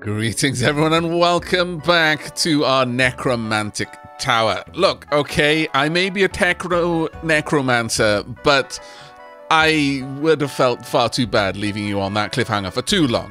Greetings, everyone, and welcome back to our necromantic tower. Look, okay, I may be a techno necromancer, but I would have felt far too bad leaving you on that cliffhanger for too long.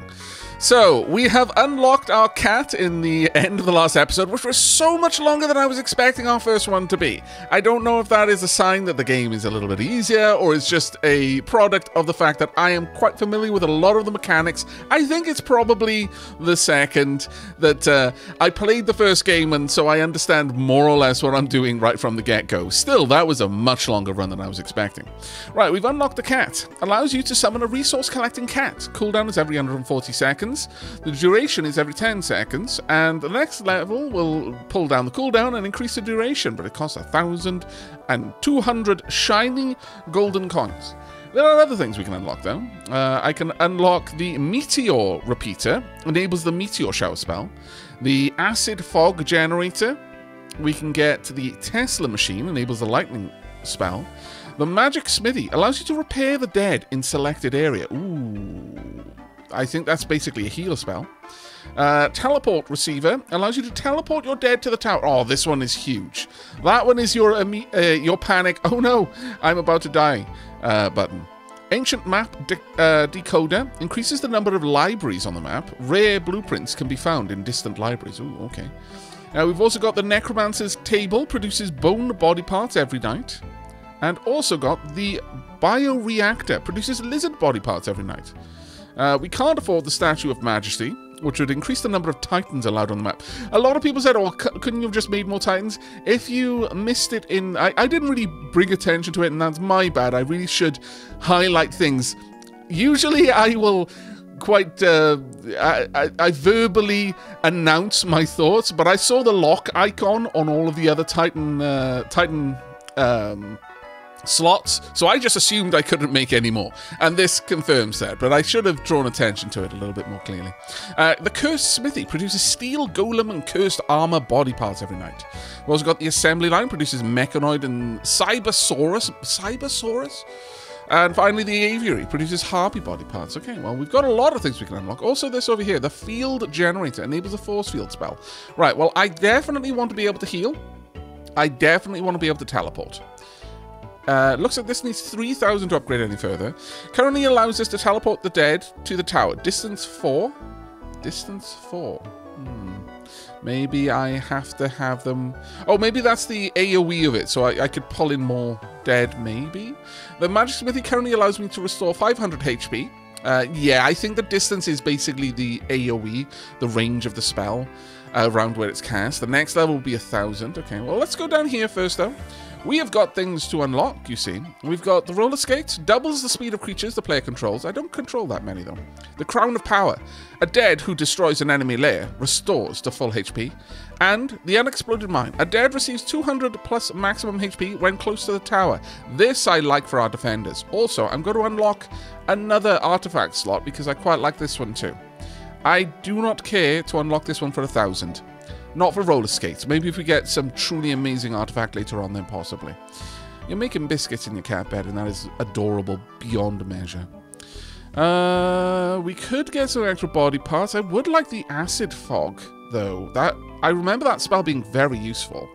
So, we have unlocked our cat in the end of the last episode, which was so much longer than I was expecting our first one to be. I don't know if that is a sign that the game is a little bit easier, or it's just a product of the fact that I am quite familiar with a lot of the mechanics. I think it's probably the second that uh, I played the first game, and so I understand more or less what I'm doing right from the get-go. Still, that was a much longer run than I was expecting. Right, we've unlocked the cat. Allows you to summon a resource-collecting cat. Cooldown is every 140 seconds seconds. The duration is every 10 seconds, and the next level will pull down the cooldown and increase the duration, but it costs a thousand and two hundred shiny golden coins. There are other things we can unlock though. Uh, I can unlock the Meteor Repeater, enables the Meteor Shower spell. The Acid Fog Generator, we can get the Tesla Machine, enables the Lightning spell. The Magic Smithy allows you to repair the dead in selected area. Ooh, I think that's basically a heal spell. Uh, teleport receiver allows you to teleport your dead to the tower. Oh, this one is huge. That one is your uh, your panic. Oh no, I'm about to die uh, button. Ancient map de uh, decoder increases the number of libraries on the map. Rare blueprints can be found in distant libraries. Ooh, okay. Now we've also got the necromancer's table produces bone body parts every night, and also got the bioreactor produces lizard body parts every night. Uh, we can't afford the Statue of Majesty, which would increase the number of Titans allowed on the map. A lot of people said, oh, couldn't you have just made more Titans? If you missed it in... I, I didn't really bring attention to it, and that's my bad. I really should highlight things. Usually I will quite uh, I, I, I, verbally announce my thoughts, but I saw the lock icon on all of the other Titan uh, Titan um, slots, so I just assumed I couldn't make any more. And this confirms that, but I should have drawn attention to it a little bit more clearly. Uh, the Cursed Smithy produces steel, golem, and cursed armor body parts every night. We've also got the assembly line, produces mechanoid and cybersaurus. Cybersaurus? And finally, the aviary produces harpy body parts. Okay, well, we've got a lot of things we can unlock. Also, this over here, the field generator enables a force field spell. Right, well, I definitely want to be able to heal. I definitely want to be able to teleport. Uh, looks like this needs 3,000 to upgrade any further. Currently allows us to teleport the dead to the tower. Distance 4? Distance 4. Hmm. Maybe I have to have them... Oh, maybe that's the AoE of it, so I, I could pull in more dead, maybe? The Magic Smithy currently allows me to restore 500 HP. Uh, yeah, I think the distance is basically the AoE, the range of the spell, uh, around where it's cast. The next level will be a 1,000. Okay, well, let's go down here first, though. We have got things to unlock, you see. We've got the roller skates, doubles the speed of creatures the player controls. I don't control that many, though. The Crown of Power, a dead who destroys an enemy lair, restores to full HP. And the Unexploded Mine, a dead receives 200 plus maximum HP when close to the tower. This I like for our defenders. Also, I'm going to unlock another artifact slot because I quite like this one too. I do not care to unlock this one for a thousand. Not for roller skates. Maybe if we get some truly amazing artifact later on, then possibly. You're making biscuits in your cat bed, and that is adorable beyond measure. Uh, we could get some extra body parts. I would like the acid fog, though. That I remember that spell being very useful.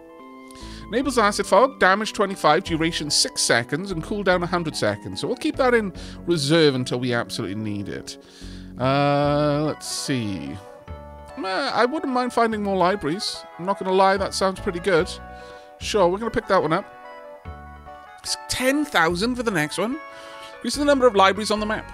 Enables acid fog, damage 25, duration 6 seconds, and cooldown 100 seconds. So we'll keep that in reserve until we absolutely need it. Uh, let's see. I wouldn't mind finding more libraries. I'm not going to lie, that sounds pretty good. Sure, we're going to pick that one up. It's 10,000 for the next one. Increase the number of libraries on the map.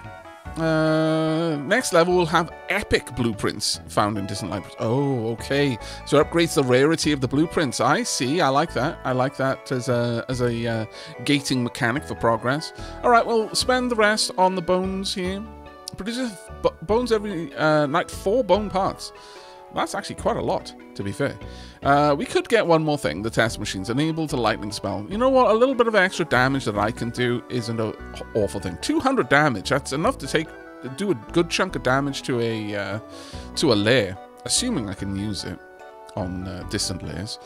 Uh, next level will have epic blueprints found in distant libraries. Oh, okay. So it upgrades the rarity of the blueprints. I see. I like that. I like that as a as a uh, gating mechanic for progress. All right. Well, spend the rest on the bones here. Produces bones every uh, night. Four bone parts. That's actually quite a lot, to be fair. Uh, we could get one more thing. The Tesla machine's enabled to lightning spell. You know what? A little bit of extra damage that I can do isn't an awful thing. 200 damage. That's enough to take do a good chunk of damage to a uh, to a lair, assuming I can use it on uh, distant lairs.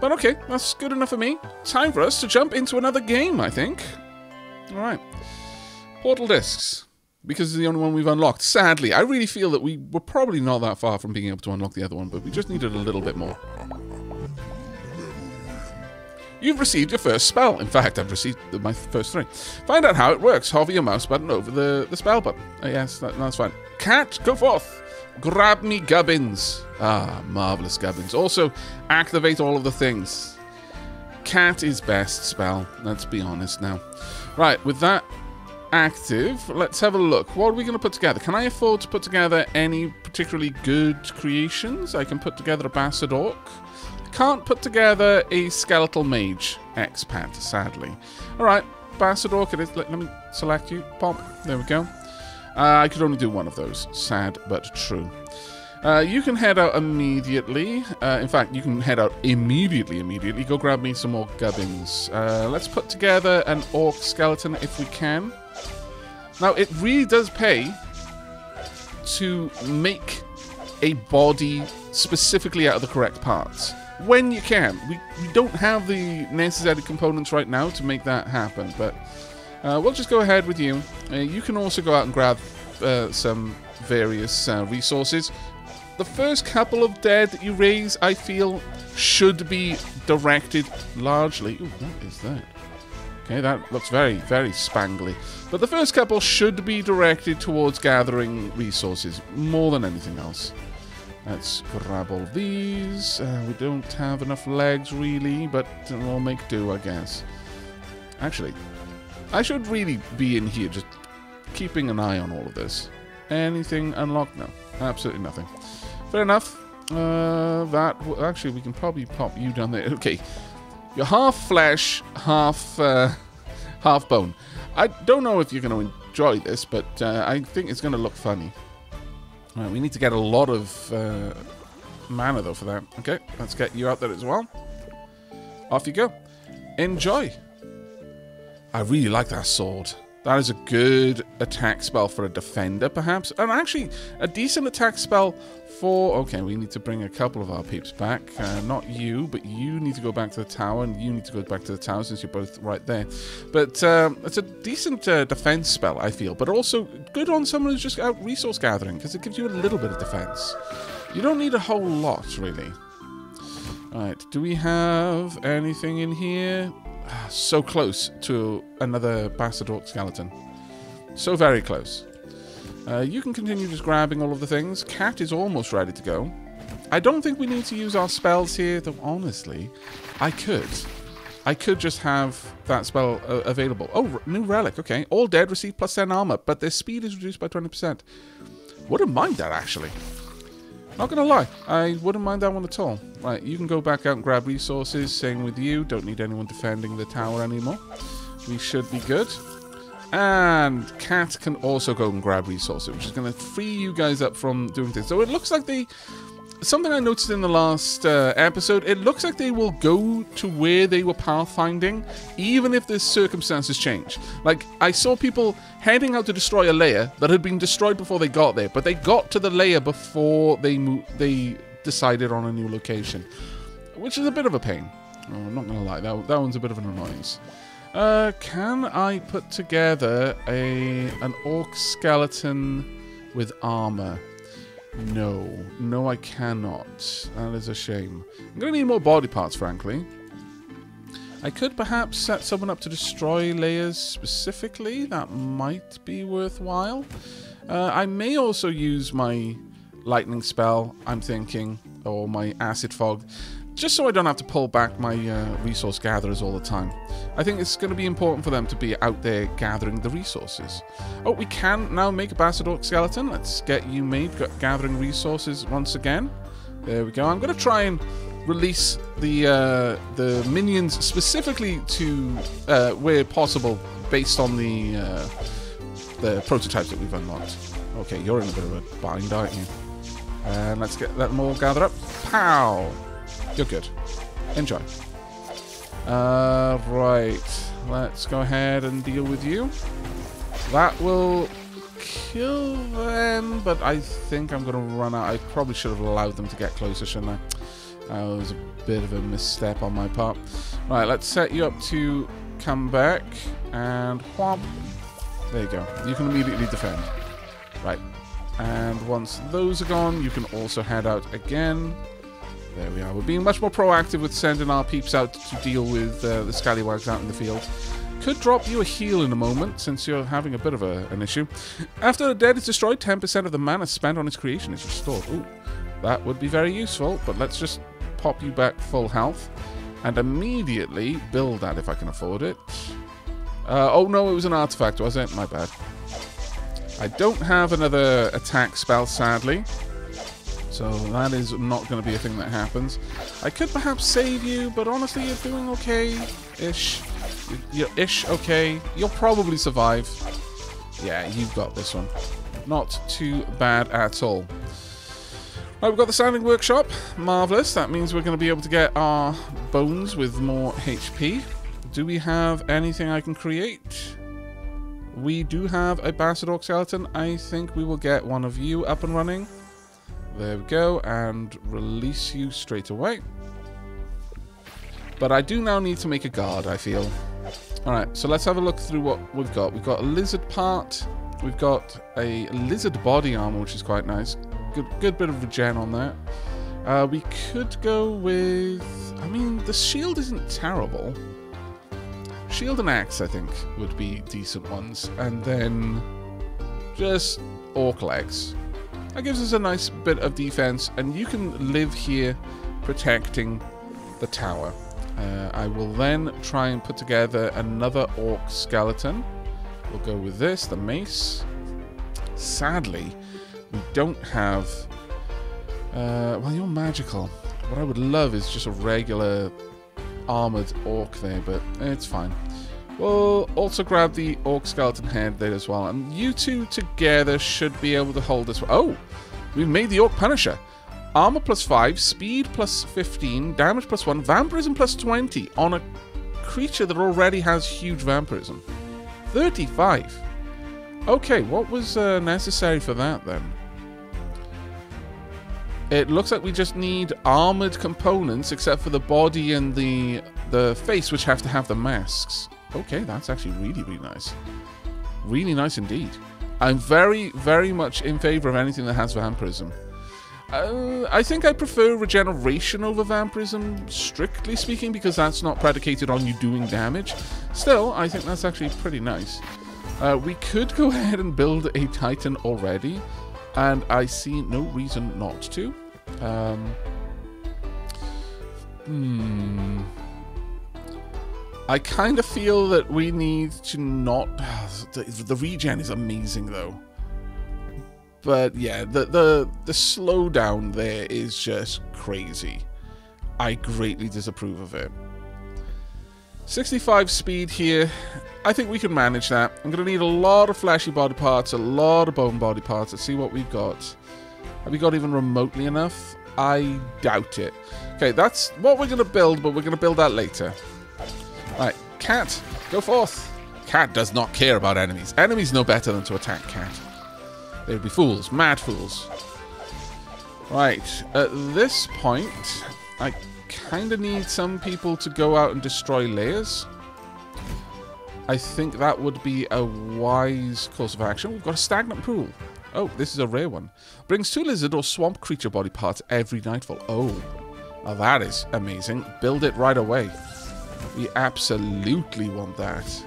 But okay, that's good enough for me. Time for us to jump into another game, I think. All right. Portal discs. Because it's the only one we've unlocked. Sadly, I really feel that we were probably not that far from being able to unlock the other one, but we just needed a little bit more. You've received your first spell. In fact, I've received my first three. Find out how it works. Hover your mouse button over the, the spell button. Oh, yes, that, that's fine. Cat, go forth. Grab me gubbins. Ah, marvelous gubbins. Also, activate all of the things. Cat is best spell. Let's be honest now. Right, with that active, let's have a look. What are we going to put together? Can I afford to put together any particularly good creations? I can put together a Bastard Orc. Can't put together a Skeletal Mage expat, sadly. Alright, Bastard Orc it is. Let, let me select you. Pop. There we go. Uh, I could only do one of those. Sad, but true. Uh, you can head out immediately. Uh, in fact, you can head out immediately, immediately. Go grab me some more gubbins. Uh, let's put together an orc skeleton if we can. Now, it really does pay to make a body specifically out of the correct parts. When you can. We, we don't have the necessary components right now to make that happen, but uh, we'll just go ahead with you. Uh, you can also go out and grab uh, some various uh, resources. The first couple of dead that you raise, I feel, should be directed largely... Ooh, what is that? Okay, that looks very, very spangly. But the first couple should be directed towards gathering resources, more than anything else. Let's grab all these. Uh, we don't have enough legs, really, but we'll make do, I guess. Actually, I should really be in here just keeping an eye on all of this. Anything unlocked? No, absolutely nothing. Fair enough. Uh, that actually we can probably pop you down there. Okay, you're half flesh, half uh, half bone. I don't know if you're going to enjoy this, but uh, I think it's going to look funny. Right, we need to get a lot of uh, mana though for that. Okay, let's get you out there as well. Off you go. Enjoy. I really like that sword. That is a good attack spell for a defender, perhaps. And actually, a decent attack spell for... Okay, we need to bring a couple of our peeps back. Uh, not you, but you need to go back to the tower, and you need to go back to the tower since you're both right there. But um, it's a decent uh, defense spell, I feel. But also good on someone who's just out resource gathering, because it gives you a little bit of defense. You don't need a whole lot, really. Alright, do we have anything in here? so close to another Bastard Orc skeleton. So very close. Uh, you can continue just grabbing all of the things. Cat is almost ready to go. I don't think we need to use our spells here, though honestly, I could. I could just have that spell uh, available. Oh, new relic, okay. All dead receive plus 10 armor, but their speed is reduced by 20%. Wouldn't mind that, actually. Not gonna lie, I wouldn't mind that one at all. Right, you can go back out and grab resources. Same with you. Don't need anyone defending the tower anymore. We should be good. And Cat can also go and grab resources, which is going to free you guys up from doing things. So it looks like they... Something I noticed in the last uh, episode, it looks like they will go to where they were pathfinding, even if the circumstances change. Like, I saw people heading out to destroy a lair that had been destroyed before they got there, but they got to the lair before they they decided on a new location, which is a bit of a pain. Oh, I'm not going to lie, that, that one's a bit of an annoyance. Uh, can I put together a an orc skeleton with armor? No. No, I cannot. That is a shame. I'm going to need more body parts, frankly. I could perhaps set someone up to destroy lairs specifically. That might be worthwhile. Uh, I may also use my lightning spell, I'm thinking, or my acid fog, just so I don't have to pull back my uh, resource gatherers all the time. I think it's going to be important for them to be out there gathering the resources. Oh, we can now make a Bastard Orc skeleton. Let's get you made, gathering resources once again. There we go. I'm going to try and release the uh, the minions specifically to uh, where possible based on the uh, the prototypes that we've unlocked. Okay, you're in a bit of a bind, aren't you? And let's get them all gathered up. Pow! You're good. Enjoy. Uh, right. Let's go ahead and deal with you. That will kill them, but I think I'm going to run out. I probably should have allowed them to get closer, shouldn't I? That was a bit of a misstep on my part. Right, let's set you up to come back. And whomp. There you go. You can immediately defend. Right. And once those are gone, you can also head out again. There we are. We're being much more proactive with sending our peeps out to deal with uh, the scallywags out in the field. Could drop you a heal in a moment, since you're having a bit of a, an issue. After the dead is destroyed, 10% of the mana spent on its creation is restored. Ooh, that would be very useful, but let's just pop you back full health. And immediately build that if I can afford it. Uh, oh no, it was an artifact, was it? My bad. I don't have another attack spell, sadly. So that is not going to be a thing that happens. I could perhaps save you, but honestly, you're doing okay-ish. You're ish okay. You'll probably survive. Yeah, you've got this one. Not too bad at all. Right, we've got the Sounding Workshop. Marvellous. That means we're going to be able to get our bones with more HP. Do we have anything I can create? We do have a Bastard Orc Skeleton. I think we will get one of you up and running. There we go, and release you straight away. But I do now need to make a guard, I feel. Alright, so let's have a look through what we've got. We've got a lizard part. We've got a lizard body armor, which is quite nice. Good, good bit of regen on that. Uh, we could go with... I mean, the shield isn't terrible. Shield and axe, I think, would be decent ones. And then just orc legs. That gives us a nice bit of defense, and you can live here protecting the tower. Uh, I will then try and put together another orc skeleton. We'll go with this, the mace. Sadly, we don't have... Uh, well, you're magical. What I would love is just a regular armored orc there, but it's fine. We'll also grab the Orc Skeleton head there as well. And you two together should be able to hold this. Oh, we've made the Orc Punisher. Armor plus 5, speed plus 15, damage plus 1, vampirism plus 20 on a creature that already has huge vampirism. 35. Okay, what was uh, necessary for that then? It looks like we just need armored components except for the body and the the face which have to have the masks. Okay, that's actually really, really nice. Really nice indeed. I'm very, very much in favor of anything that has vampirism. Uh, I think I prefer regeneration over vampirism, strictly speaking, because that's not predicated on you doing damage. Still, I think that's actually pretty nice. Uh, we could go ahead and build a Titan already, and I see no reason not to. Um, hmm... I kind of feel that we need to not... The, the regen is amazing, though. But yeah, the, the, the slowdown there is just crazy. I greatly disapprove of it. 65 speed here. I think we can manage that. I'm going to need a lot of flashy body parts, a lot of bone body parts. Let's see what we've got. Have we got even remotely enough? I doubt it. Okay, that's what we're going to build, but we're going to build that later. Right, cat, go forth. Cat does not care about enemies. Enemies know better than to attack cat. They would be fools, mad fools. Right, at this point, I kind of need some people to go out and destroy lairs. I think that would be a wise course of action. We've got a stagnant pool. Oh, this is a rare one. Brings two lizard or swamp creature body parts every nightfall. Oh, now that is amazing. Build it right away. We absolutely want that.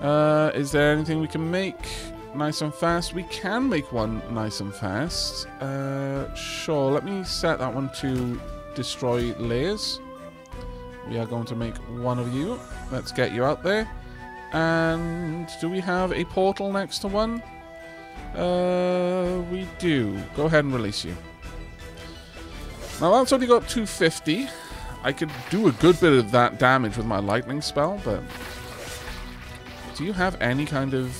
Uh, is there anything we can make nice and fast? We can make one nice and fast. Uh, sure, let me set that one to destroy lairs. We are going to make one of you. Let's get you out there. And do we have a portal next to one? Uh, we do. Go ahead and release you. Now that's only got 250. I could do a good bit of that damage with my lightning spell, but... Do you have any kind of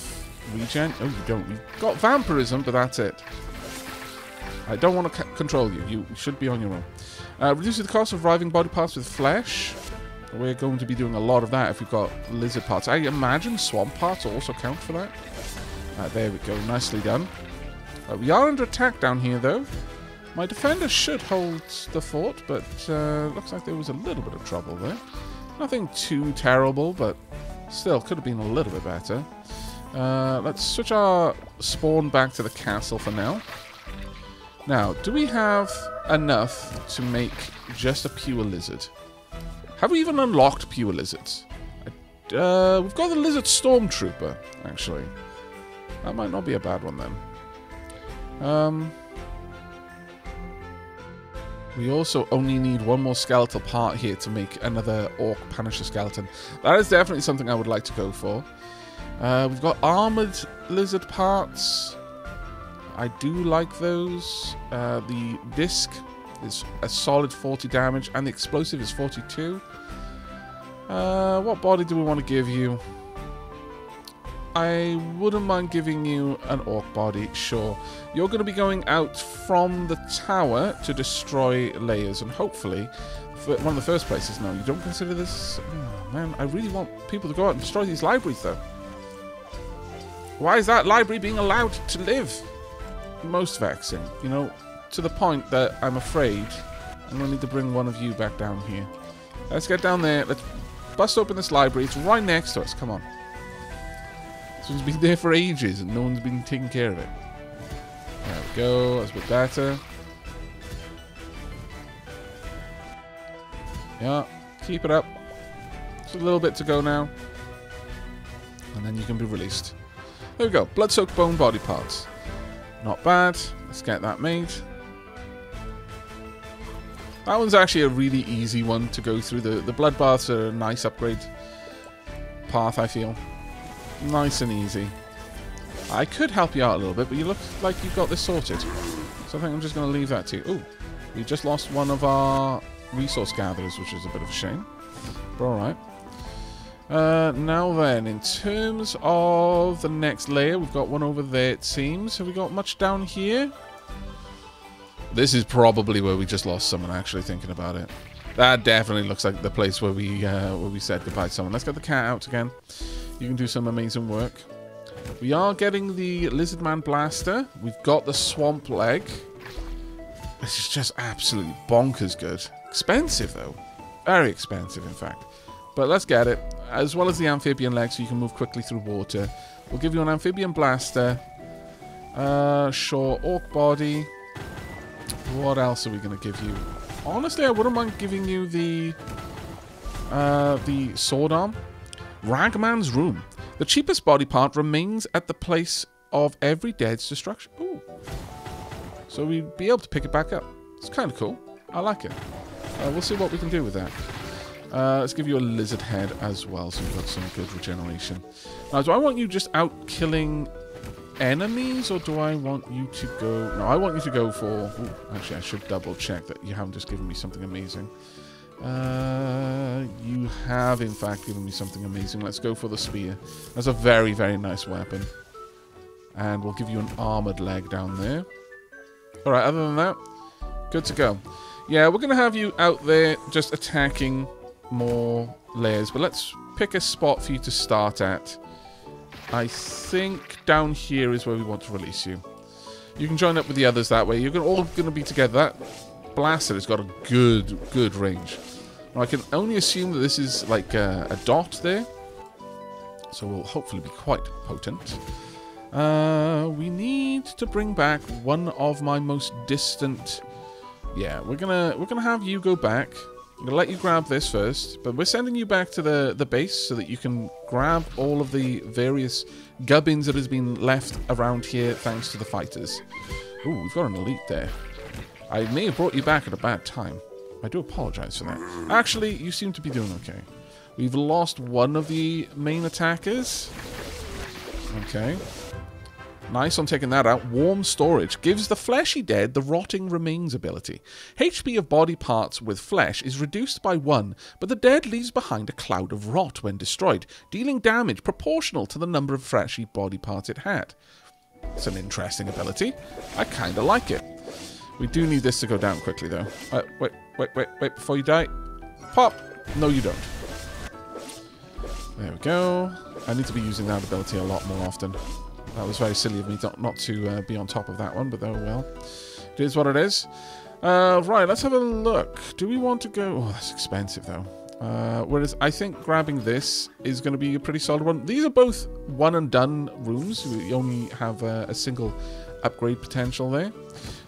regen? Oh, you don't. You've got vampirism, but that's it. I don't want to control you. You should be on your own. Uh, reduces the cost of riving body parts with flesh. We're going to be doing a lot of that if we've got lizard parts. I imagine swamp parts also count for that. Uh, there we go. Nicely done. Uh, we are under attack down here, though. My defender should hold the fort, but uh, looks like there was a little bit of trouble there. Nothing too terrible, but still could have been a little bit better. Uh, let's switch our spawn back to the castle for now. Now, do we have enough to make just a pure lizard? Have we even unlocked pure lizards? Uh, we've got the lizard stormtrooper, actually. That might not be a bad one then. Um, we also only need one more skeletal part here to make another Orc Punisher skeleton. That is definitely something I would like to go for. Uh, we've got armored lizard parts. I do like those. Uh, the disc is a solid 40 damage and the explosive is 42. Uh, what body do we want to give you? I wouldn't mind giving you an orc body, sure. You're going to be going out from the tower to destroy lairs, and hopefully, one of the first places. No, you don't consider this. Oh, man, I really want people to go out and destroy these libraries, though. Why is that library being allowed to live? Most vexing, you know, to the point that I'm afraid I'm going to need to bring one of you back down here. Let's get down there. Let's bust open this library. It's right next to us. Come on. This one's been there for ages and no one's been taking care of it. There we go, that's a bit better. Yeah, keep it up. Just a little bit to go now. And then you can be released. There we go, blood-soaked bone body parts. Not bad. Let's get that made. That one's actually a really easy one to go through. The, the blood baths are a nice upgrade path, I feel. Nice and easy. I could help you out a little bit, but you look like you've got this sorted. So I think I'm just going to leave that to you. Ooh, we just lost one of our resource gatherers, which is a bit of a shame. But alright. Uh, now then, in terms of the next lair, we've got one over there, it seems. Have we got much down here? This is probably where we just lost someone, actually, thinking about it. That definitely looks like the place where we uh, where we said goodbye to someone. Let's get the cat out again. You can do some amazing work. We are getting the Lizardman Blaster. We've got the Swamp Leg. This is just absolutely bonkers good. Expensive, though. Very expensive, in fact. But let's get it. As well as the Amphibian Leg, so you can move quickly through water. We'll give you an Amphibian Blaster. Uh, sure. Orc Body. What else are we going to give you? Honestly, I wouldn't mind giving you the... Uh, the Sword Arm. Ragman's Room. The cheapest body part remains at the place of every dead's destruction. Ooh. So we'd be able to pick it back up. It's kind of cool. I like it. Uh, we'll see what we can do with that. Uh, let's give you a lizard head as well, so you've got some good regeneration. Now, do I want you just out killing enemies, or do I want you to go... No, I want you to go for... Ooh, actually, I should double check that you haven't just given me something amazing. Uh, you have, in fact, given me something amazing. Let's go for the spear. That's a very, very nice weapon. And we'll give you an armored leg down there. Alright, other than that, good to go. Yeah, we're going to have you out there just attacking more lairs. But let's pick a spot for you to start at. I think down here is where we want to release you. You can join up with the others that way. You're all going to be together. That blaster has got a good, good range. Now, I can only assume that this is like a, a dot there. So we'll hopefully be quite potent. Uh, we need to bring back one of my most distant... Yeah, we're gonna we're gonna have you go back. I'm gonna let you grab this first, but we're sending you back to the the base so that you can grab all of the various gubbins that has been left around here thanks to the fighters. Ooh, we've got an elite there. I may have brought you back at a bad time. I do apologize for that. Actually, you seem to be doing okay. We've lost one of the main attackers. Okay. Nice on taking that out. Warm storage gives the fleshy dead the rotting remains ability. HP of body parts with flesh is reduced by 1, but the dead leaves behind a cloud of rot when destroyed, dealing damage proportional to the number of fleshy body parts it had. It's an interesting ability. I kinda like it. We do need this to go down quickly, though. Uh, wait, wait, wait, wait, before you die. Pop! No, you don't. There we go. I need to be using that ability a lot more often. That was very silly of me not, not to uh, be on top of that one, but oh well. It is what it is. Uh, right, let's have a look. Do we want to go... Oh, that's expensive, though. Uh, whereas I think grabbing this is going to be a pretty solid one. These are both one and done rooms. We only have a, a single upgrade potential there.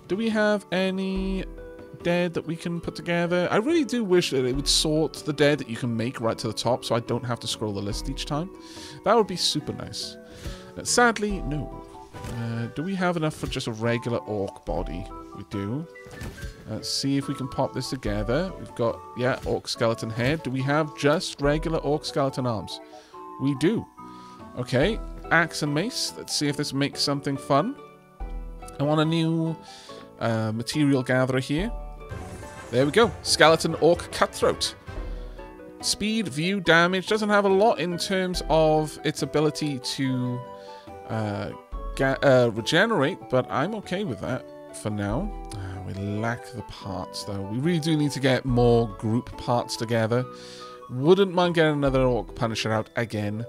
Do we have any dead that we can put together? I really do wish that it would sort the dead that you can make right to the top so I don't have to scroll the list each time. That would be super nice. Uh, sadly, no. Uh, do we have enough for just a regular orc body? We do. Let's see if we can pop this together. We've got, yeah, orc skeleton head. Do we have just regular orc skeleton arms? We do. Okay, axe and mace. Let's see if this makes something fun. I want a new uh, material gatherer here. There we go. Skeleton orc cutthroat. Speed, view, damage. Doesn't have a lot in terms of its ability to uh, uh, regenerate, but I'm okay with that for now. Uh, we lack the parts, though. We really do need to get more group parts together. Wouldn't mind getting another Orc Punisher out again.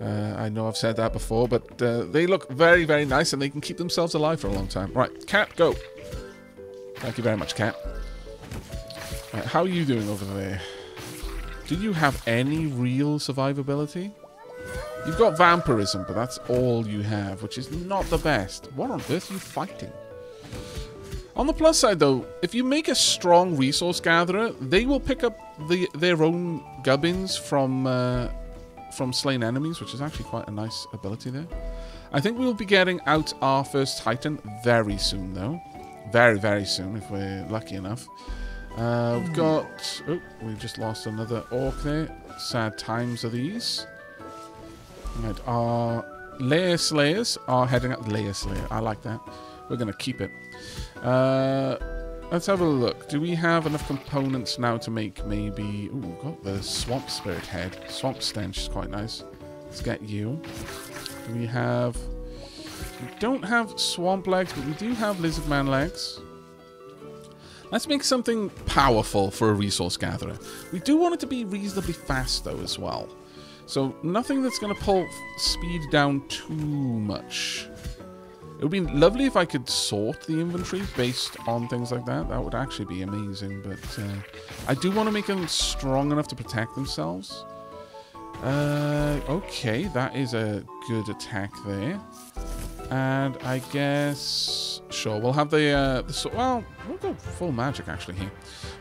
Uh, I know I've said that before, but uh, they look very, very nice, and they can keep themselves alive for a long time. Right, Cat, go. Thank you very much, Cat. Right, how are you doing over there? Do you have any real survivability? You've got vampirism, but that's all you have, which is not the best. What on earth are you fighting? On the plus side, though, if you make a strong resource gatherer, they will pick up the their own gubbins from uh, from slain enemies, which is actually quite a nice ability there. I think we'll be getting out our first Titan very soon, though. Very, very soon, if we're lucky enough. Uh, we've got... Oh, we've just lost another orc there. Sad times are these. Right, our lair slayers are heading up. Lair slayer, I like that. We're going to keep it. Uh, let's have a look. Do we have enough components now to make maybe... Ooh, got the swamp spirit head. Swamp stench is quite nice. Let's get you. Do we have... We don't have swamp legs, but we do have lizard man legs. Let's make something powerful for a resource gatherer. We do want it to be reasonably fast, though, as well. So nothing that's going to pull speed down too much. It would be lovely if I could sort the inventory based on things like that. That would actually be amazing. But uh, I do want to make them strong enough to protect themselves. Uh, okay, that is a good attack there. And I guess... Sure, we'll have the... Uh, the well, we'll go full magic actually here.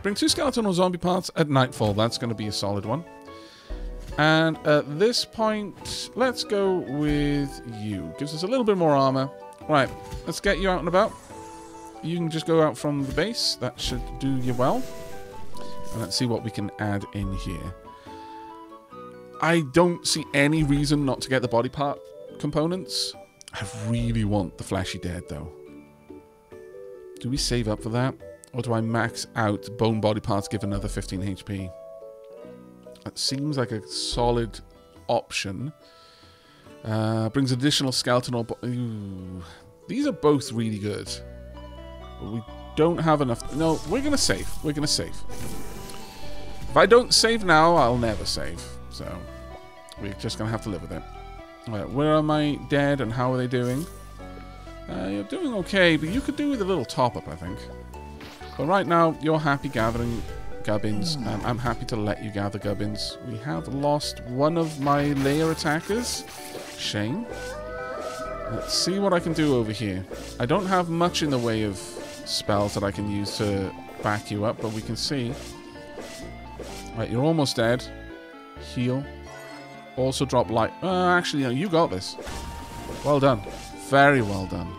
Bring two skeleton or zombie parts at nightfall. That's going to be a solid one. And at this point, let's go with you. Gives us a little bit more armor. Right, let's get you out and about. You can just go out from the base. That should do you well. And let's see what we can add in here. I don't see any reason not to get the body part components. I really want the flashy dead, though. Do we save up for that? Or do I max out bone body parts, give another 15 HP? That seems like a solid option. Uh, brings additional skeleton or... These are both really good. But we don't have enough... No, we're going to save. We're going to save. If I don't save now, I'll never save. So, we're just going to have to live with it. Right, where are my dead and how are they doing? Uh, you're doing okay, but you could do with a little top-up, I think. But right now, you're happy gathering gubbins, and I'm happy to let you gather gubbins. We have lost one of my lair attackers. Shame. Let's see what I can do over here. I don't have much in the way of spells that I can use to back you up, but we can see. Right, you're almost dead. Heal. Also drop light. Uh, actually, you got this. Well done. Very well done.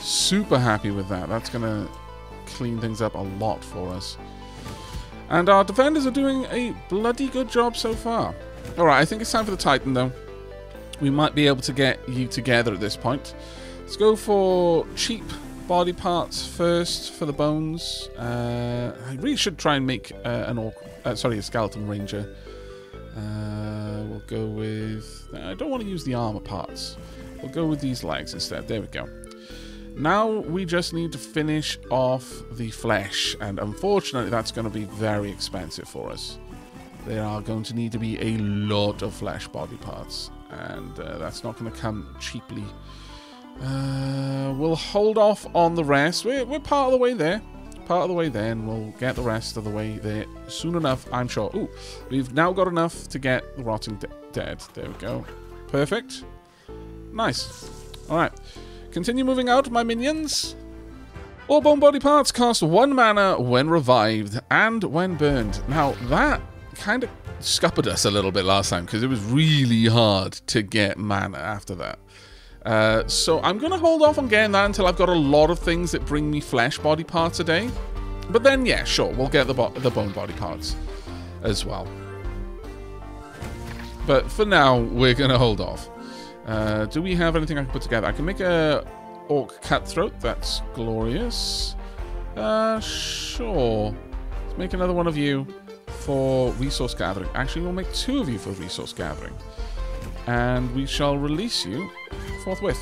Super happy with that. That's going to clean things up a lot for us. And our defenders are doing a bloody good job so far. Alright, I think it's time for the Titan, though. We might be able to get you together at this point. Let's go for cheap body parts first for the bones. Uh, I really should try and make uh, an orc, uh, sorry, a skeleton ranger. Uh, we'll go with. I don't want to use the armor parts. We'll go with these legs instead. There we go. Now we just need to finish off the flesh, and unfortunately that's going to be very expensive for us. There are going to need to be a lot of flesh body parts, and uh, that's not going to come cheaply. Uh, we'll hold off on the rest. We're, we're part of the way there. part of the way there, and we'll get the rest of the way there soon enough, I'm sure. Ooh, we've now got enough to get the Rotting de Dead. There we go. Perfect. Nice. Alright. Continue moving out, my minions. All bone body parts cost one mana when revived and when burned. Now, that kind of scuppered us a little bit last time because it was really hard to get mana after that. Uh, so I'm going to hold off on getting that until I've got a lot of things that bring me flesh body parts a day. But then, yeah, sure, we'll get the, bo the bone body parts as well. But for now, we're going to hold off. Uh, do we have anything I can put together? I can make a orc cutthroat. That's glorious. Uh, sure. Let's make another one of you for resource gathering. Actually, we'll make two of you for resource gathering. And we shall release you forthwith.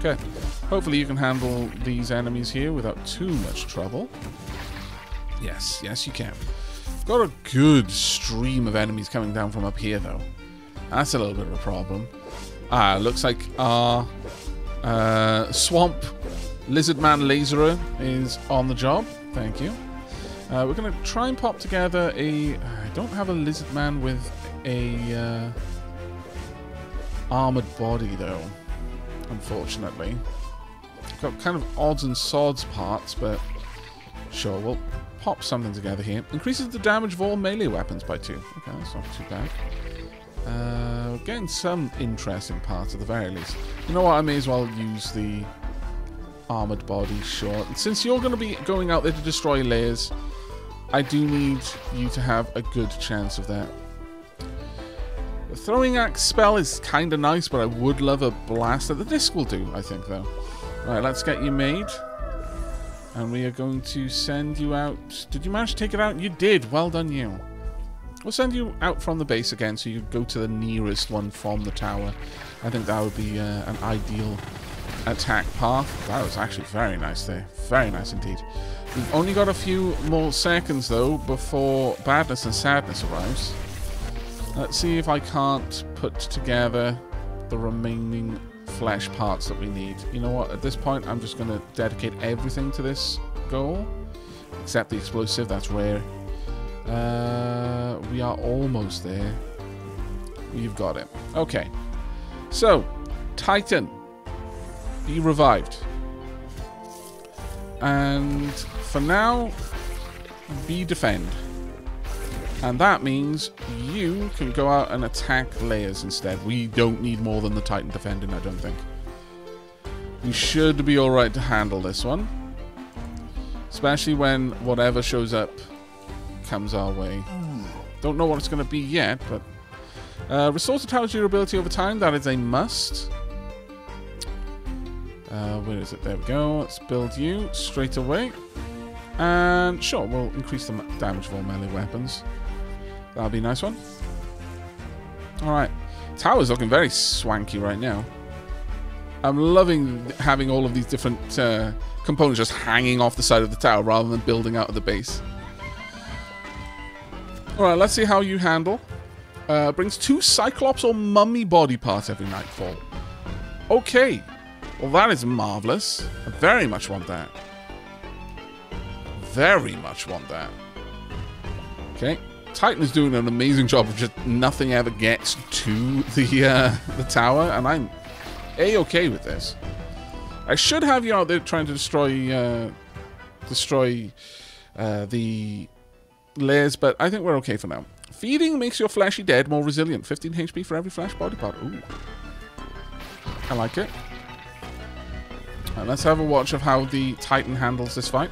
Okay. Hopefully you can handle these enemies here without too much trouble. Yes, yes you can. Got a good stream of enemies coming down from up here, though. That's a little bit of a problem. Ah, looks like our uh, Swamp Lizard Man Laserer is on the job. Thank you. Uh, we're going to try and pop together a... I don't have a lizard man with a uh, armored body, though, unfortunately. Got kind of odds and sods parts, but sure, we'll pop something together here. Increases the damage of all melee weapons by two. Okay, that's not too bad. Uh, getting some interesting parts at the very least. You know what, I may as well use the armored body, sure. Since you're going to be going out there to destroy lairs, I do need you to have a good chance of that. The throwing axe spell is kind of nice, but I would love a blast that The disc will do, I think, though. Right, let's get you made. And we are going to send you out. Did you manage to take it out? You did. Well done, you. We'll send you out from the base again so you go to the nearest one from the tower. I think that would be uh, an ideal attack path. That was actually very nice there. Very nice indeed. We've only got a few more seconds, though, before Badness and Sadness arrives. Let's see if I can't put together the remaining flesh parts that we need. You know what? At this point, I'm just going to dedicate everything to this goal. Except the explosive. That's rare. Uh, we are almost there. We've got it. Okay. So, Titan. Be revived. And for now, be defend. And that means you can go out and attack lairs instead. We don't need more than the Titan defending, I don't think. We should be alright to handle this one. Especially when whatever shows up comes our way. Don't know what it's going to be yet, but... Uh, restores the tower's durability over time. That is a must. Uh, where is it? There we go. Let's build you straight away. And sure, we'll increase the damage of all melee weapons. That'll be a nice one. Alright. Tower's looking very swanky right now. I'm loving having all of these different uh, components just hanging off the side of the tower rather than building out of the base. Alright, let's see how you handle. Uh, brings two Cyclops or Mummy body parts every nightfall. Okay. Well, that is marvelous. I very much want that. Very much want that. Okay. Titan is doing an amazing job of just nothing ever gets to the uh, the tower, and I'm a-okay with this. I should have you out there trying to destroy uh, destroy uh, the lairs, but I think we're okay for now. Feeding makes your fleshy dead more resilient. 15 HP for every flash body part. Ooh. I like it. Let's have a watch of how the Titan handles this fight.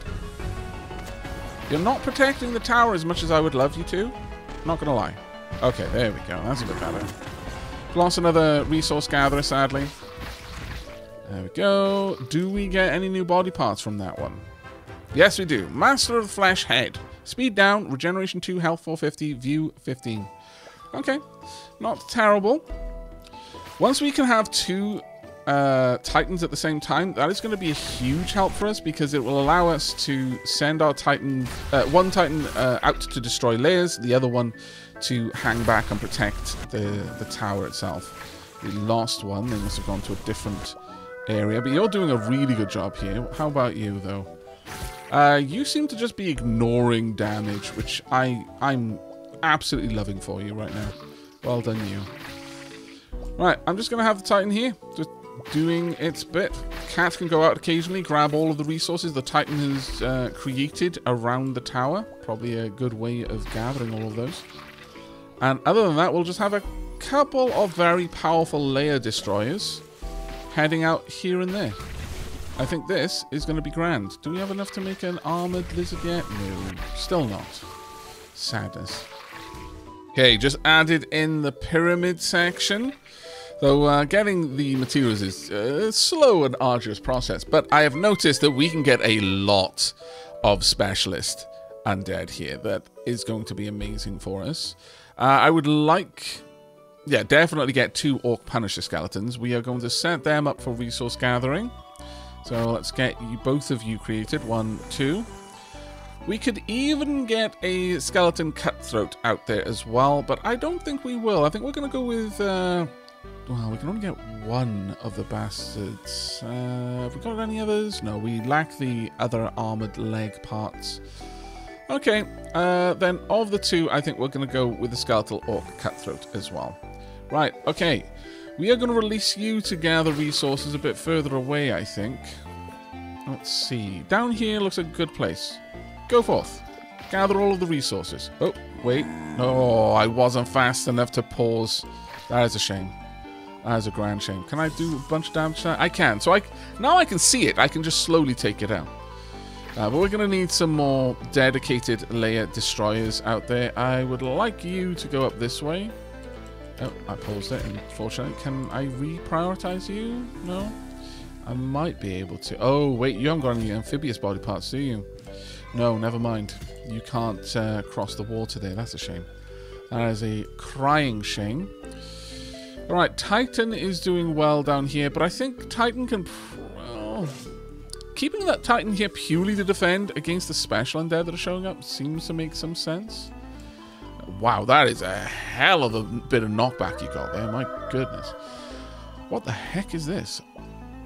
You're not protecting the tower as much as I would love you to. Not gonna lie. Okay, there we go. That's a bit better. Lost another resource gatherer, sadly. There we go. Do we get any new body parts from that one? Yes, we do. Master of the Flesh Head. Speed down, regeneration 2, health 450, view 15. Okay, not terrible. Once we can have two uh, Titans at the same time, that is going to be a huge help for us because it will allow us to send our Titan, uh, one Titan uh, out to destroy lairs, the other one to hang back and protect the, the tower itself. We lost one, they must have gone to a different area, but you're doing a really good job here. How about you, though? Uh, you seem to just be ignoring damage, which I, I'm absolutely loving for you right now. Well done, you. Right, I'm just going to have the Titan here, just doing its bit. Cat can go out occasionally, grab all of the resources the Titan has uh, created around the tower. Probably a good way of gathering all of those. And other than that, we'll just have a couple of very powerful lair destroyers heading out here and there. I think this is going to be grand. Do we have enough to make an armored lizard yet? No, still not. Sadness. Okay, just added in the pyramid section. Though uh, getting the materials is a slow and arduous process, but I have noticed that we can get a lot of specialist undead here. That is going to be amazing for us. Uh, I would like, yeah, definitely get two Orc Punisher skeletons. We are going to set them up for resource gathering. So let's get you, both of you created. One, two. We could even get a skeleton cutthroat out there as well, but I don't think we will. I think we're going to go with... Uh, well, we can only get one of the bastards. Uh, have we got any others? No, we lack the other armored leg parts. Okay, uh, then of the two, I think we're going to go with the skeletal orc cutthroat as well. Right, okay. We are going to release you to gather resources a bit further away, I think. Let's see. Down here looks a good place. Go forth. Gather all of the resources. Oh, wait. No, I wasn't fast enough to pause. That is a shame. That is a grand shame. Can I do a bunch of damage? I can. So I now I can see it. I can just slowly take it out. Uh, but we're going to need some more dedicated lair destroyers out there. I would like you to go up this way. Oh, I paused it, unfortunately. Can I reprioritize you? No? I might be able to. Oh, wait, you haven't got any amphibious body parts, do you? No, never mind. You can't uh, cross the water there. That's a shame. That is a crying shame. Alright, Titan is doing well down here, but I think Titan can... Well, keeping that Titan here purely to defend against the special undead that are showing up seems to make some sense. Wow, that is a hell of a bit of knockback you got there. My goodness. What the heck is this?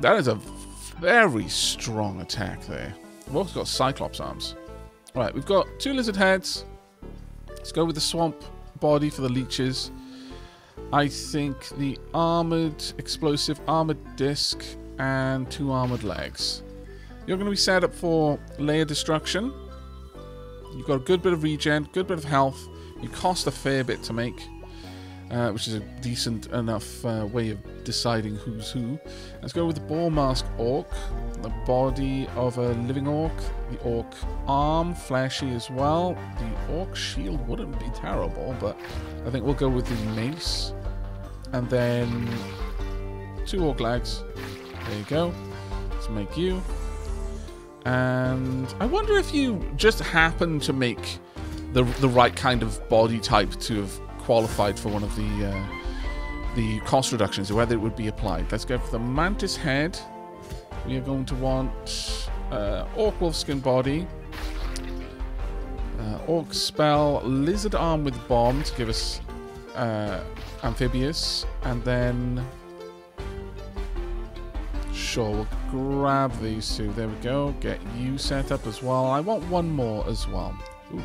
That is a very strong attack there. We've also got Cyclops arms. All right, we've got two lizard heads. Let's go with the swamp body for the leeches. I think the armored, explosive armored disc and two armored legs. You're going to be set up for lair destruction. You've got a good bit of regen, good bit of health. You cost a fair bit to make, uh, which is a decent enough uh, way of deciding who's who. Let's go with the Ball Mask Orc, the body of a living orc, the orc arm, fleshy as well. The orc shield wouldn't be terrible, but I think we'll go with the mace. And then two orc legs. There you go. Let's make you. And I wonder if you just happen to make the the right kind of body type to have qualified for one of the uh, the cost reductions, or whether it would be applied. Let's go for the mantis head. We are going to want uh, orc wolf skin body, uh, orc spell, lizard arm with bomb to give us uh, amphibious, and then sure we'll grab these two. There we go. Get you set up as well. I want one more as well. Ooh.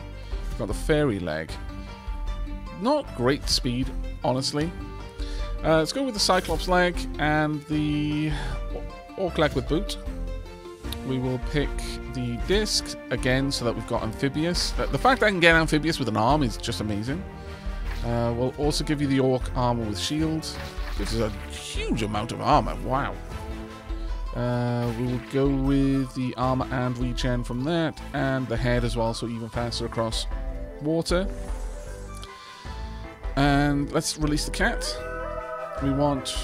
Got the fairy leg. Not great speed, honestly. Uh, let's go with the Cyclops leg and the Orc leg with boot. We will pick the disc again so that we've got amphibious. Uh, the fact I can get amphibious with an arm is just amazing. Uh, we'll also give you the orc armor with shield. Gives us a huge amount of armor. Wow. Uh, we will go with the armor and regen from that, and the head as well, so even faster across water. And let's release the cat. We want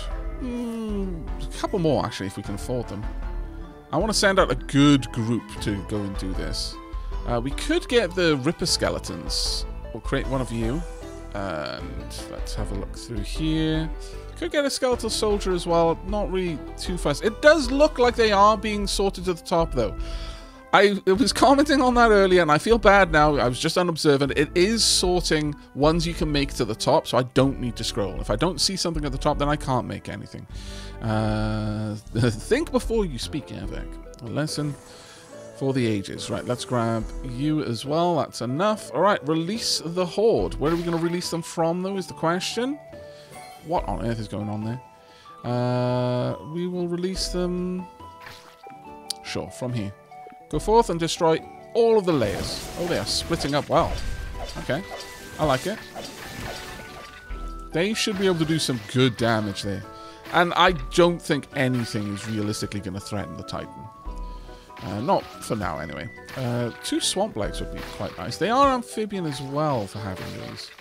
mm, a couple more, actually, if we can afford them. I want to send out a good group to go and do this. Uh, we could get the Ripper Skeletons. We'll create one of you. And let's have a look through here. Could get a skeletal soldier as well. Not really too fast. It does look like they are being sorted to the top, though. I was commenting on that earlier, and I feel bad now. I was just unobservant. It is sorting ones you can make to the top, so I don't need to scroll. If I don't see something at the top, then I can't make anything. Uh, think before you speak, Aavak. Lesson for the ages. Right, let's grab you as well. That's enough. All right, release the Horde. Where are we going to release them from, though, is the question. What on earth is going on there? Uh, we will release them... Sure, from here. Go forth and destroy all of the lairs. Oh, they are splitting up well. Okay, I like it. They should be able to do some good damage there. And I don't think anything is realistically going to threaten the Titan. Uh, not for now, anyway. Uh, two swamp legs would be quite nice. They are amphibian as well for having these.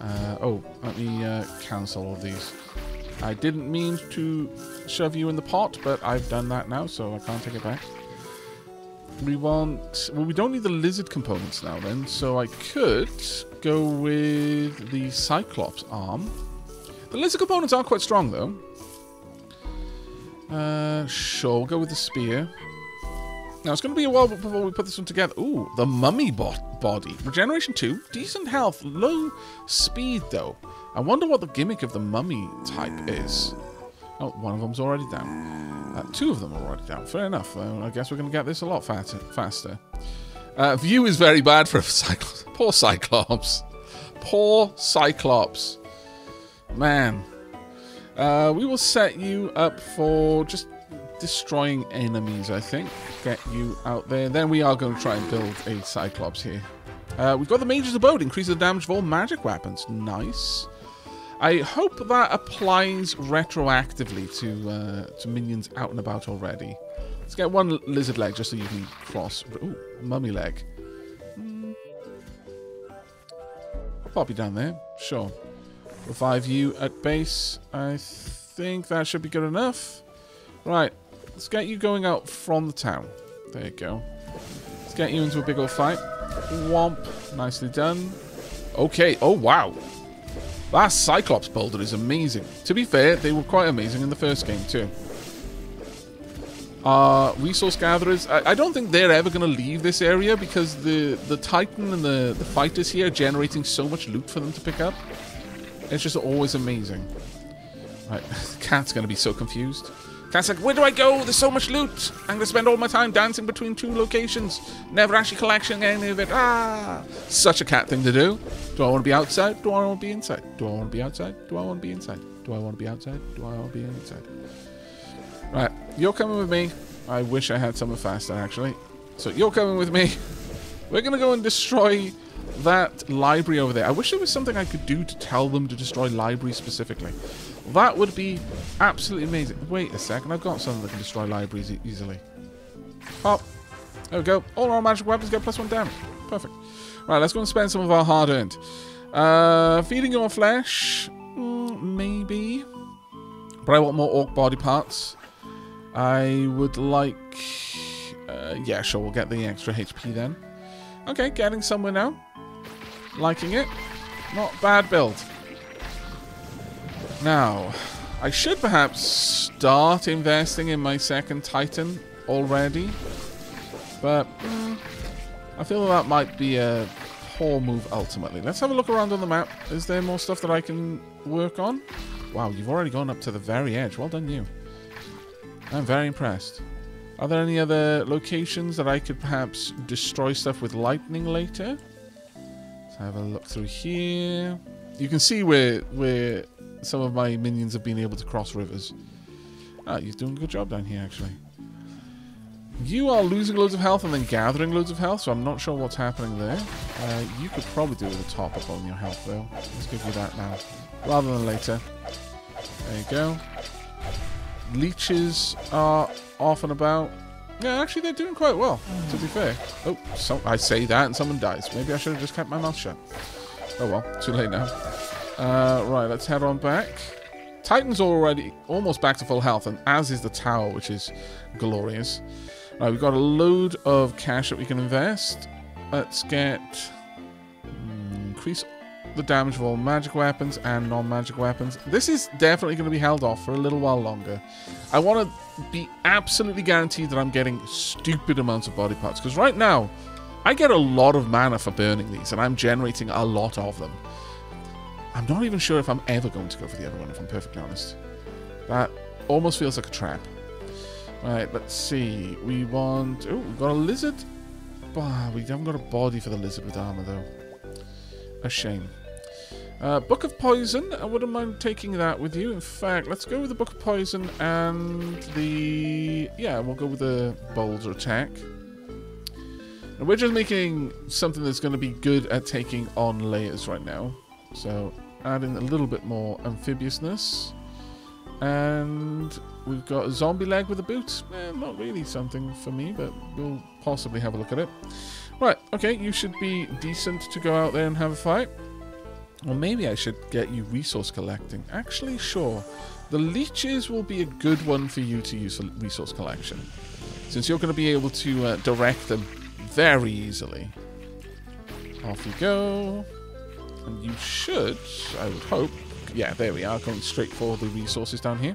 Uh, oh, let me uh, cancel all these. I didn't mean to shove you in the pot, but I've done that now, so I can't take it back. We want... Well, we don't need the lizard components now, then, so I could go with the Cyclops arm. The lizard components are quite strong, though. Uh, sure, we'll go with the spear. Now, it's going to be a while before we put this one together. Ooh, the mummy bot body. Regeneration 2, decent health, low speed, though. I wonder what the gimmick of the mummy type is. Oh, one of them's already down. Uh, two of them are already down. Fair enough. Uh, I guess we're going to get this a lot faster. faster. Uh, view is very bad for a Cyclops. Poor Cyclops. Poor Cyclops. Man. Uh, we will set you up for just destroying enemies, I think. Get you out there. Then we are going to try and build a Cyclops here. Uh, we've got the Mage's Abode. Increase the damage of all magic weapons. Nice. I hope that applies retroactively to uh, to minions out and about already. Let's get one lizard leg just so you can cross. Ooh, mummy leg. Mm. I'll pop you down there. Sure. Revive you at base. I think that should be good enough. Right. Let's get you going out from the town. There you go. Let's get you into a big old fight. Womp. Nicely done. Okay. Oh, wow. That Cyclops boulder is amazing. To be fair, they were quite amazing in the first game, too. Uh, resource gatherers. I, I don't think they're ever going to leave this area because the, the Titan and the, the fighters here are generating so much loot for them to pick up. It's just always amazing. Right, Cat's going to be so confused. Cat's like, where do I go? There's so much loot. I'm going to spend all my time dancing between two locations. Never actually collecting any of it. Ah! Such a cat thing to do. Do I want to be outside? Do I want to be inside? Do I want to be outside? Do I want to be inside? Do I want to be outside? Do I want to be inside? Right, you're coming with me. I wish I had someone faster, actually. So you're coming with me. We're going to go and destroy that library over there. I wish there was something I could do to tell them to destroy libraries specifically. That would be absolutely amazing. Wait a second, I've got something that can destroy libraries e easily. Pop. There we go. All our magic weapons get plus one damage. Perfect. Right, let's go and spend some of our hard-earned. Uh, feeding your flesh? Mm, maybe. But I want more orc body parts. I would like... Uh, yeah, sure, we'll get the extra HP then. Okay, getting somewhere now. Liking it. Not bad build. Now, I should perhaps start investing in my second Titan already. But mm, I feel that might be a poor move ultimately. Let's have a look around on the map. Is there more stuff that I can work on? Wow, you've already gone up to the very edge. Well done you. I'm very impressed. Are there any other locations that I could perhaps destroy stuff with lightning later? Let's have a look through here. You can see where where some of my minions have been able to cross rivers. Ah, you're doing a good job down here, actually. You are losing loads of health and then gathering loads of health, so I'm not sure what's happening there. Uh, you could probably do with a top up on your health, though. Let's give you that now, rather than later. There you go. Leeches are off and about. Yeah, actually, they're doing quite well, to be fair. Oh, so I say that and someone dies. Maybe I should have just kept my mouth shut. Oh well, too late now. Uh, right, let's head on back. Titan's already almost back to full health, and as is the tower, which is glorious. Right, we've got a load of cash that we can invest. Let's get... Hmm, increase the damage of all magic weapons and non-magic weapons. This is definitely going to be held off for a little while longer. I want to be absolutely guaranteed that I'm getting stupid amounts of body parts, because right now, I get a lot of mana for burning these, and I'm generating a lot of them. I'm not even sure if I'm ever going to go for the other one, if I'm perfectly honest. That almost feels like a trap. Right, let's see. We want... Oh, we've got a lizard. Ah, we haven't got a body for the lizard with armor, though. A shame. Uh, Book of Poison. I wouldn't mind taking that with you. In fact, let's go with the Book of Poison and the... Yeah, we'll go with the Boulder Attack. And we're just making something that's going to be good at taking on lairs right now. So, adding a little bit more amphibiousness. And we've got a zombie leg with a boot. Eh, not really something for me, but we'll possibly have a look at it. Right, okay, you should be decent to go out there and have a fight. Or maybe I should get you resource collecting. Actually, sure. The leeches will be a good one for you to use for resource collection. Since you're going to be able to uh, direct them very easily. Off you go. And you should, I would hope, yeah, there we are, going straight for the resources down here.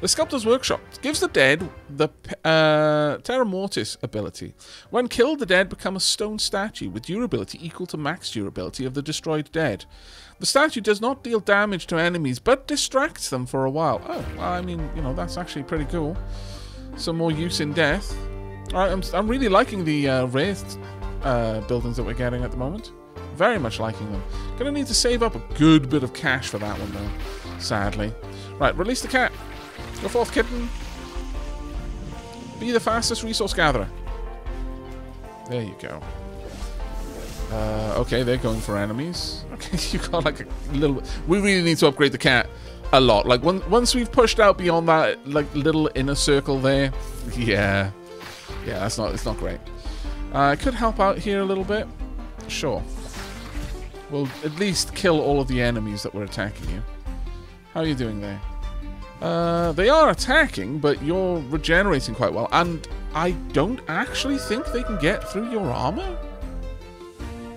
The Sculptor's Workshop gives the dead the uh, Terra Mortis ability. When killed, the dead become a stone statue with durability equal to max durability of the destroyed dead. The statue does not deal damage to enemies, but distracts them for a while. Oh, well, I mean, you know, that's actually pretty cool. Some more use in death. Alright, I'm, I'm really liking the uh, wraith uh, buildings that we're getting at the moment. Very much liking them. Gonna need to save up a good bit of cash for that one, though. Sadly. Right, release the cat. Go forth, kitten. Be the fastest resource gatherer. There you go. Uh, okay, they're going for enemies. Okay, you got like a little... We really need to upgrade the cat a lot. Like, one, once we've pushed out beyond that, like, little inner circle there, yeah. Yeah, that's not, it's not great. Uh, could help out here a little bit. Sure. We'll at least kill all of the enemies that were attacking you. How are you doing there? Uh, they are attacking, but you're regenerating quite well. And I don't actually think they can get through your armor.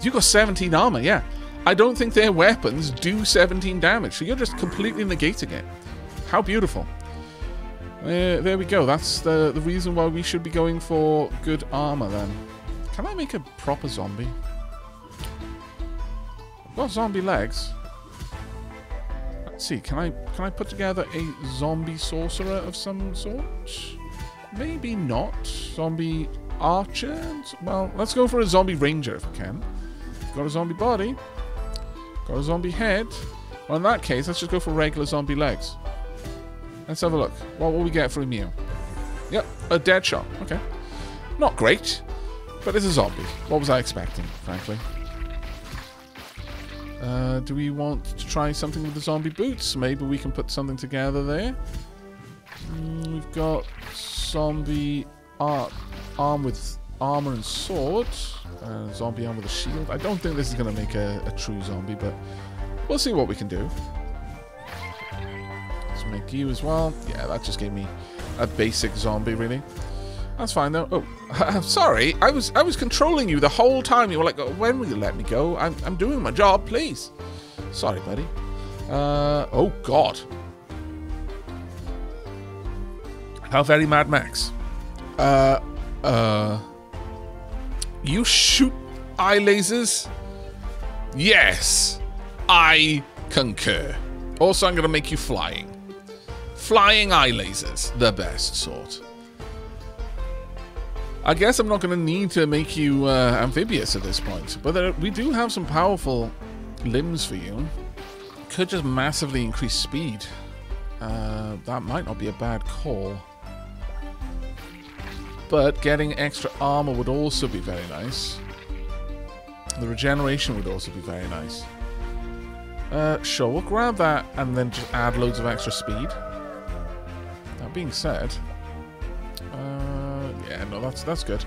You got 17 armor, yeah. I don't think their weapons do 17 damage, so you're just completely negating it. How beautiful. Uh, there we go. That's the, the reason why we should be going for good armor, then. Can I make a proper zombie? Got zombie legs. Let's see, can I can I put together a zombie sorcerer of some sort? Maybe not. Zombie archer? Well, let's go for a zombie ranger if we can. Got a zombie body. Got a zombie head. Well, in that case, let's just go for regular zombie legs. Let's have a look. What will we get for a meal? Yep, a dead shot. Okay. Not great, but it's a zombie. What was I expecting, frankly? Uh, do we want to try something with the zombie boots? Maybe we can put something together there. Mm, we've got zombie arm with armor and sword. Uh, zombie arm with a shield. I don't think this is going to make a, a true zombie, but we'll see what we can do. Let's make you as well. Yeah, that just gave me a basic zombie, really. That's fine though. Oh, I'm sorry. I was I was controlling you the whole time. You were like, when will you let me go? I'm I'm doing my job, please. Sorry, buddy. Uh oh God. How very Mad Max. Uh uh. You shoot eye lasers? Yes, I concur. Also, I'm gonna make you flying. Flying eye lasers, the best sort. I guess I'm not going to need to make you uh, amphibious at this point, but there, we do have some powerful limbs for you. Could just massively increase speed. Uh, that might not be a bad call. But getting extra armor would also be very nice. The regeneration would also be very nice. Uh, sure, we'll grab that and then just add loads of extra speed. That being said, yeah, no, that's that's good.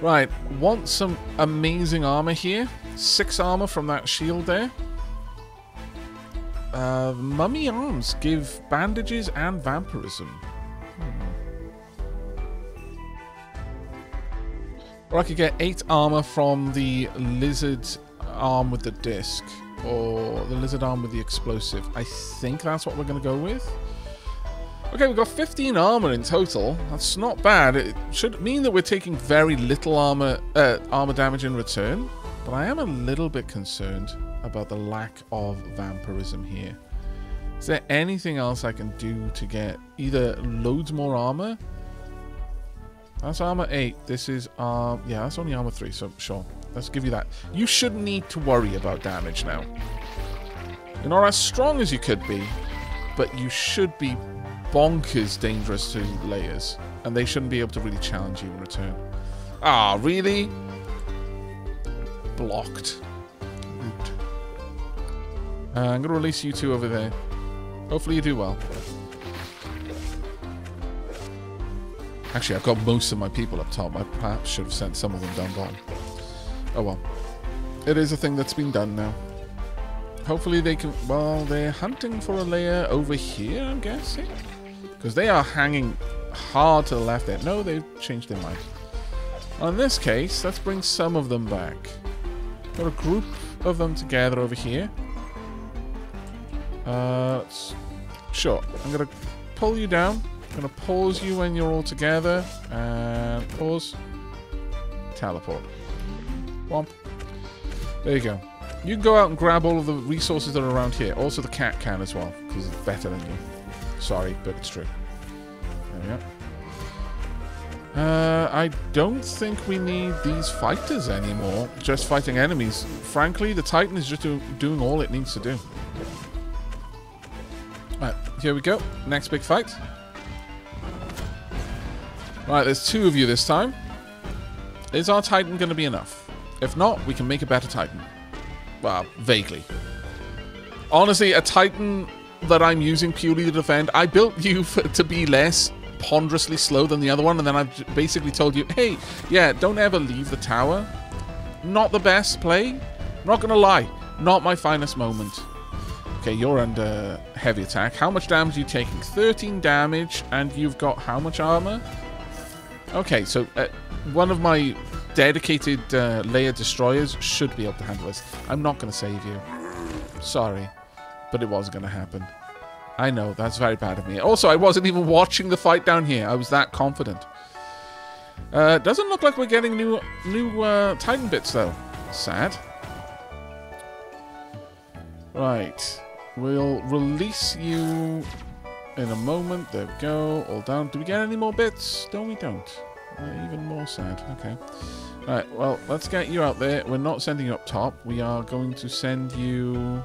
Right, want some amazing armor here. Six armor from that shield there. Uh, mummy arms give bandages and vampirism. Hmm. Or I could get eight armor from the lizard arm with the disc, or the lizard arm with the explosive. I think that's what we're going to go with. Okay, we've got 15 armor in total. That's not bad. It should mean that we're taking very little armor uh, armor damage in return. But I am a little bit concerned about the lack of vampirism here. Is there anything else I can do to get either loads more armor That's armor 8. This is, uh, yeah, that's only armor 3, so sure. Let's give you that. You shouldn't need to worry about damage now. You're not as strong as you could be, but you should be bonkers dangerous to lairs. And they shouldn't be able to really challenge you in return. Ah, really? Blocked. Uh, I'm going to release you two over there. Hopefully you do well. Actually, I've got most of my people up top. I perhaps should have sent some of them down bottom. Oh well. It is a thing that's been done now. Hopefully they can... Well, they're hunting for a lair over here, I'm guessing? Because they are hanging hard to the left there. No, they've changed their mind. in this case, let's bring some of them back. Got a group of them together over here. Uh, sure. I'm going to pull you down. I'm going to pause you when you're all together. And pause. Teleport. Womp. There you go. You can go out and grab all of the resources that are around here. Also the cat can as well, because it's better than you. Sorry, but it's true. There we go. Uh, I don't think we need these fighters anymore. Just fighting enemies. Frankly, the Titan is just do doing all it needs to do. Right, here we go. Next big fight. Right, there's two of you this time. Is our Titan going to be enough? If not, we can make a better Titan. Well, vaguely. Honestly, a Titan that I'm using purely to defend, I built you for, to be less ponderously slow than the other one, and then I've basically told you, hey, yeah, don't ever leave the tower. Not the best play. Not gonna lie, not my finest moment. Okay, you're under heavy attack. How much damage are you taking? 13 damage, and you've got how much armor? Okay, so uh, one of my dedicated uh, lair destroyers should be able to handle this. I'm not going to save you. Sorry, but it was going to happen. I know, that's very bad of me. Also, I wasn't even watching the fight down here. I was that confident. Uh, doesn't look like we're getting new new uh, Titan bits, though. Sad. Right. We'll release you in a moment. There we go. All down. Do we get any more bits? No, we don't. Uh, even more sad. Okay. Alright, well, let's get you out there. We're not sending you up top. We are going to send you...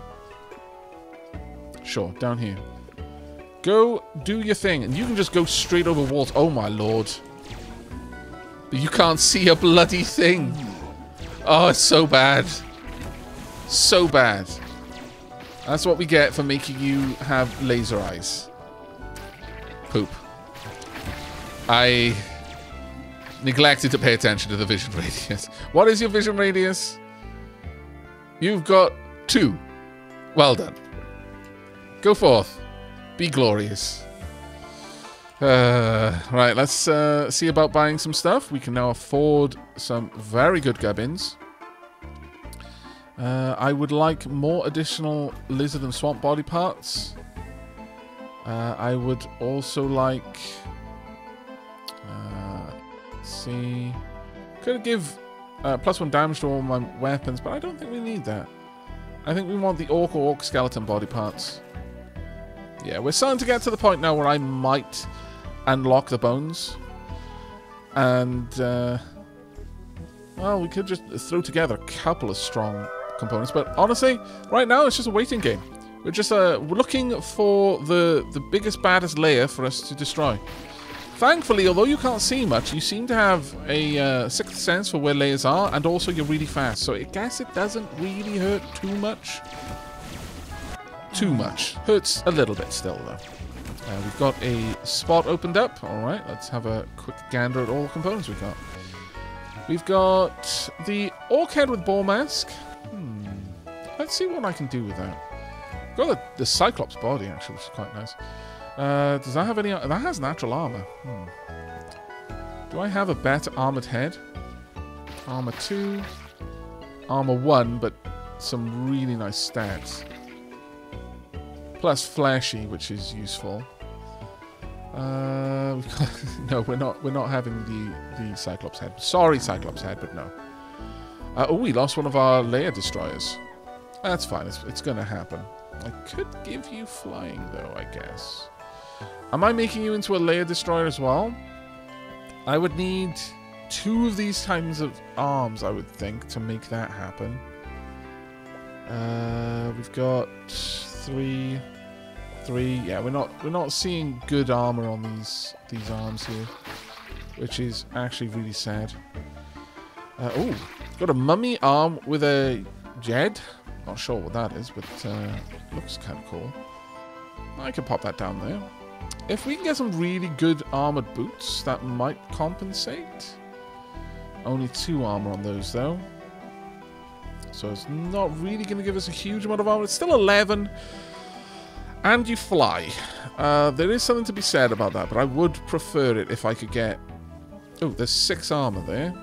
Sure, down here. Go do your thing. And you can just go straight over walls. Oh, my lord. You can't see a bloody thing. Oh, it's so bad. So bad. That's what we get for making you have laser eyes. Poop. I neglected to pay attention to the vision radius. What is your vision radius? You've got two. Well done. Go forth. Be glorious. Uh, right, let's uh, see about buying some stuff. We can now afford some very good gubbins. Uh, I would like more additional lizard and swamp body parts. Uh, I would also like... Uh, see... Could give uh, plus one damage to all my weapons, but I don't think we need that. I think we want the orc or orc skeleton body parts. Yeah, we're starting to get to the point now where I might unlock the bones. And, uh, well, we could just throw together a couple of strong components. But honestly, right now it's just a waiting game. We're just uh, looking for the the biggest, baddest lair for us to destroy. Thankfully, although you can't see much, you seem to have a uh, sixth sense for where lairs are, and also you're really fast. So I guess it doesn't really hurt too much. Too much. Hurts a little bit still, though. Uh, we've got a spot opened up. All right, let's have a quick gander at all the components we've got. We've got the orc head with ball mask. Hmm. Let's see what I can do with that. Got the, the Cyclops body, actually, which is quite nice. Uh, does that have any... That has natural armor. Hmm. Do I have a better armored head? Armor 2. Armor 1, but some really nice stats. Plus fleshy, which is useful. Uh, no, we're not. We're not having the the Cyclops head. Sorry, Cyclops head, but no. Uh, oh, we lost one of our lair destroyers. That's fine. It's, it's going to happen. I could give you flying, though, I guess. Am I making you into a lair destroyer as well? I would need two of these kinds of arms, I would think, to make that happen. Uh, we've got three, three. Yeah, we're not we're not seeing good armor on these these arms here, which is actually really sad. Uh, oh, got a mummy arm with a Jed. Not sure what that is, but uh, looks kind of cool. I could pop that down there. If we can get some really good armored boots, that might compensate. Only two armor on those, though. So it's not really going to give us a huge amount of armor. It's still 11. And you fly. Uh, there is something to be said about that, but I would prefer it if I could get... Oh, there's six armor there.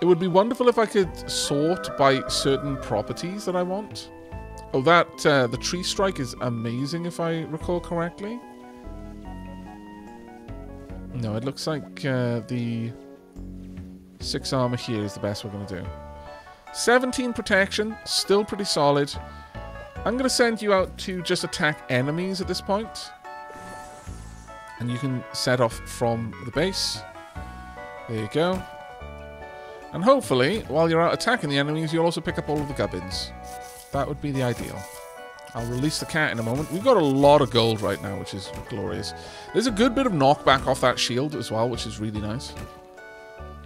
It would be wonderful if I could sort by certain properties that I want. Oh, that, uh, the tree strike is amazing if I recall correctly. No, it looks like uh, the six armor here is the best we're going to do. 17 protection, still pretty solid. I'm going to send you out to just attack enemies at this point. And you can set off from the base. There you go. And hopefully, while you're out attacking the enemies, you'll also pick up all of the gubbins. That would be the ideal. I'll release the cat in a moment. We've got a lot of gold right now, which is glorious. There's a good bit of knockback off that shield as well, which is really nice.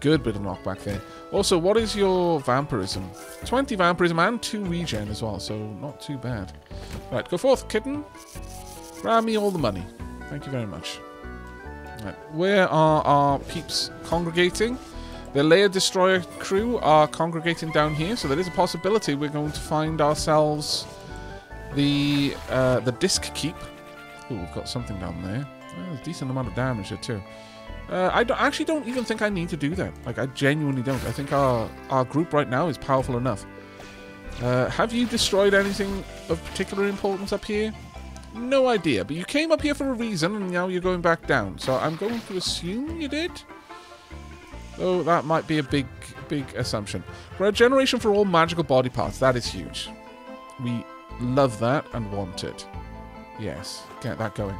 Good bit of knockback there. Also, what is your vampirism? 20 vampirism and 2 regen as well, so not too bad. Right, go forth, kitten. Grab me all the money. Thank you very much. Right, where are our peeps congregating? The Lair Destroyer crew are congregating down here, so there is a possibility we're going to find ourselves the uh, the disc keep. Oh, we've got something down there. Oh, a decent amount of damage there too. Uh, I actually don't even think I need to do that. Like, I genuinely don't. I think our, our group right now is powerful enough. Uh, have you destroyed anything of particular importance up here? No idea, but you came up here for a reason, and now you're going back down. So I'm going to assume you did? Oh, that might be a big, big assumption. Regeneration for all magical body parts. That is huge. We love that and want it. Yes, get that going.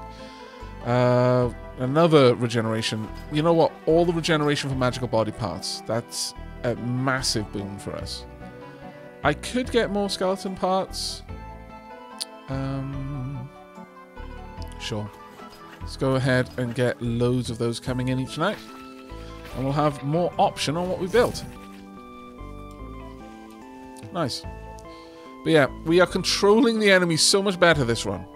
Uh, another regeneration. You know what? All the regeneration for magical body parts. That's a massive boon for us. I could get more skeleton parts. Um, sure. Let's go ahead and get loads of those coming in each night and we'll have more option on what we built. Nice. But yeah, we are controlling the enemy so much better this run.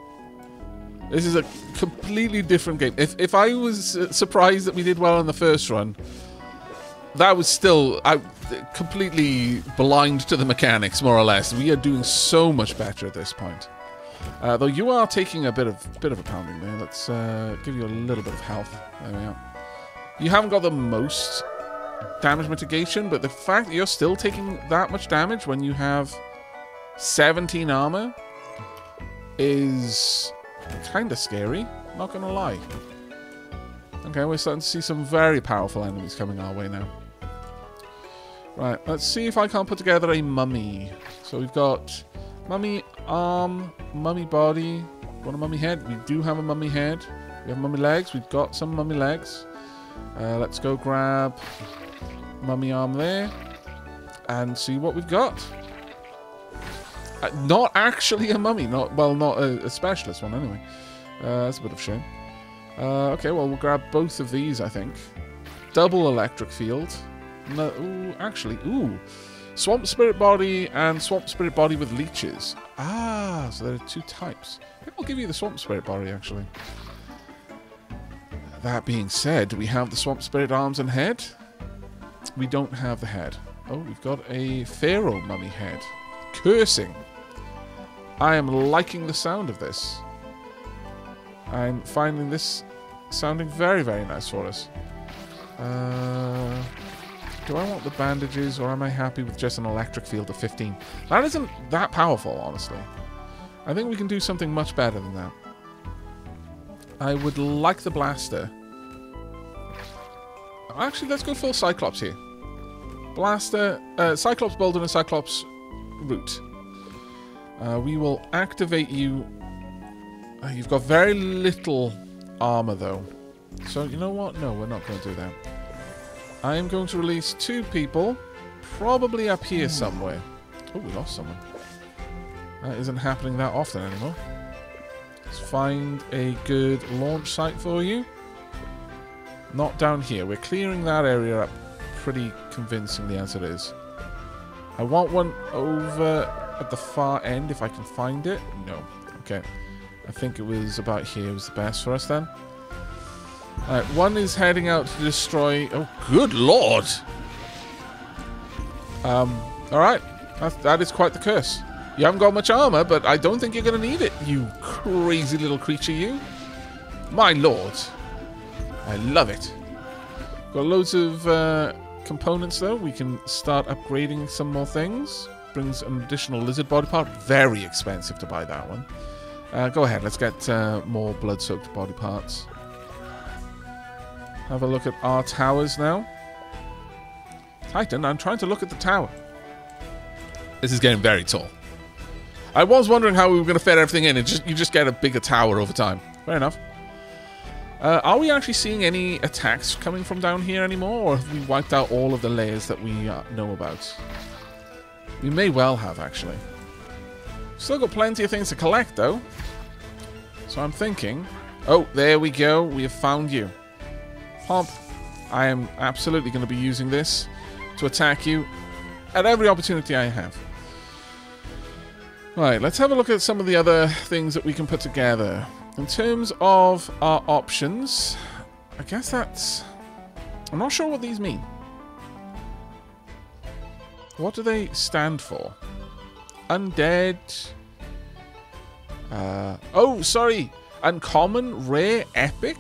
This is a completely different game. If, if I was uh, surprised that we did well in the first run, that was still I, completely blind to the mechanics, more or less. We are doing so much better at this point. Uh, though you are taking a bit of bit of a pounding there. Let's uh, give you a little bit of health. There we are. You haven't got the most damage mitigation, but the fact that you're still taking that much damage when you have 17 armor is kind of scary, not gonna lie. Okay, we're starting to see some very powerful enemies coming our way now. Right, let's see if I can't put together a mummy. So we've got mummy arm, mummy body, want a mummy head? We do have a mummy head. We have mummy legs, we've got some mummy legs. Uh, let's go grab mummy arm there and see what we've got. Uh, not actually a mummy, not well, not a, a specialist one anyway. Uh, that's a bit of shame. Uh, okay, well we'll grab both of these, I think. Double electric field. No, ooh, actually, ooh, swamp spirit body and swamp spirit body with leeches. Ah, so there are two types. I'll give you the swamp spirit body actually. That being said, do we have the Swamp Spirit arms and head? We don't have the head. Oh, we've got a Pharaoh mummy head. Cursing. I am liking the sound of this. I'm finding this sounding very, very nice for us. Uh, do I want the bandages or am I happy with just an electric field of 15? That isn't that powerful, honestly. I think we can do something much better than that. I would like the blaster. Actually, let's go full Cyclops here. Blaster, uh, Cyclops Boulder and Cyclops Root. Uh, we will activate you. Uh, you've got very little armor, though. So, you know what? No, we're not going to do that. I am going to release two people, probably up here somewhere. Oh, we lost someone. That isn't happening that often anymore. Let's find a good launch site for you. Not down here. We're clearing that area up pretty convincingly as it is. I want one over at the far end if I can find it. No. Okay. I think it was about here was the best for us then. Alright, one is heading out to destroy... Oh, good lord! Um, alright. That, that is quite the curse. You haven't got much armor, but I don't think you're going to need it, you crazy little creature, you. My lord. I love it. Got loads of uh, components, though. We can start upgrading some more things. Brings an additional lizard body part. Very expensive to buy that one. Uh, go ahead, let's get uh, more blood-soaked body parts. Have a look at our towers now. Titan, I'm trying to look at the tower. This is getting very tall. I was wondering how we were going to fit everything in. and just You just get a bigger tower over time. Fair enough. Uh, are we actually seeing any attacks coming from down here anymore? Or have we wiped out all of the lairs that we uh, know about? We may well have, actually. Still got plenty of things to collect, though. So I'm thinking... Oh, there we go. We have found you. Hop. I am absolutely going to be using this to attack you at every opportunity I have. Right, let's have a look at some of the other things that we can put together. In terms of our options, I guess that's... I'm not sure what these mean. What do they stand for? Undead... Uh, oh, sorry! Uncommon, rare, epic?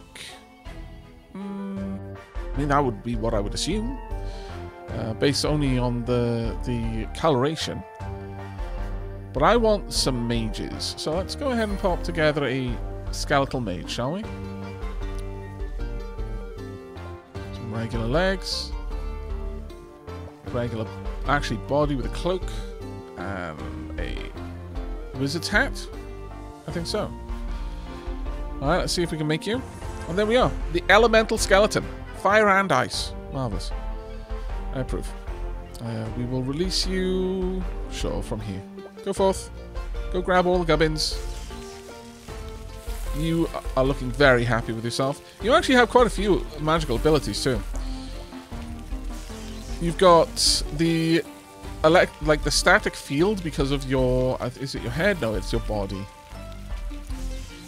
Mm, I mean, that would be what I would assume. Uh, based only on the, the coloration. But I want some mages. So let's go ahead and pop together a skeletal mage, shall we? Some regular legs. Regular, actually, body with a cloak. And a wizard's hat? I think so. Alright, let's see if we can make you. And there we are. The elemental skeleton. Fire and ice. Marvellous. I approve. Uh, we will release you... Sure, from here. Go forth. Go grab all the gubbins. You are looking very happy with yourself. You actually have quite a few magical abilities too. You've got the elect like the static field because of your uh, is it your head? No, it's your body.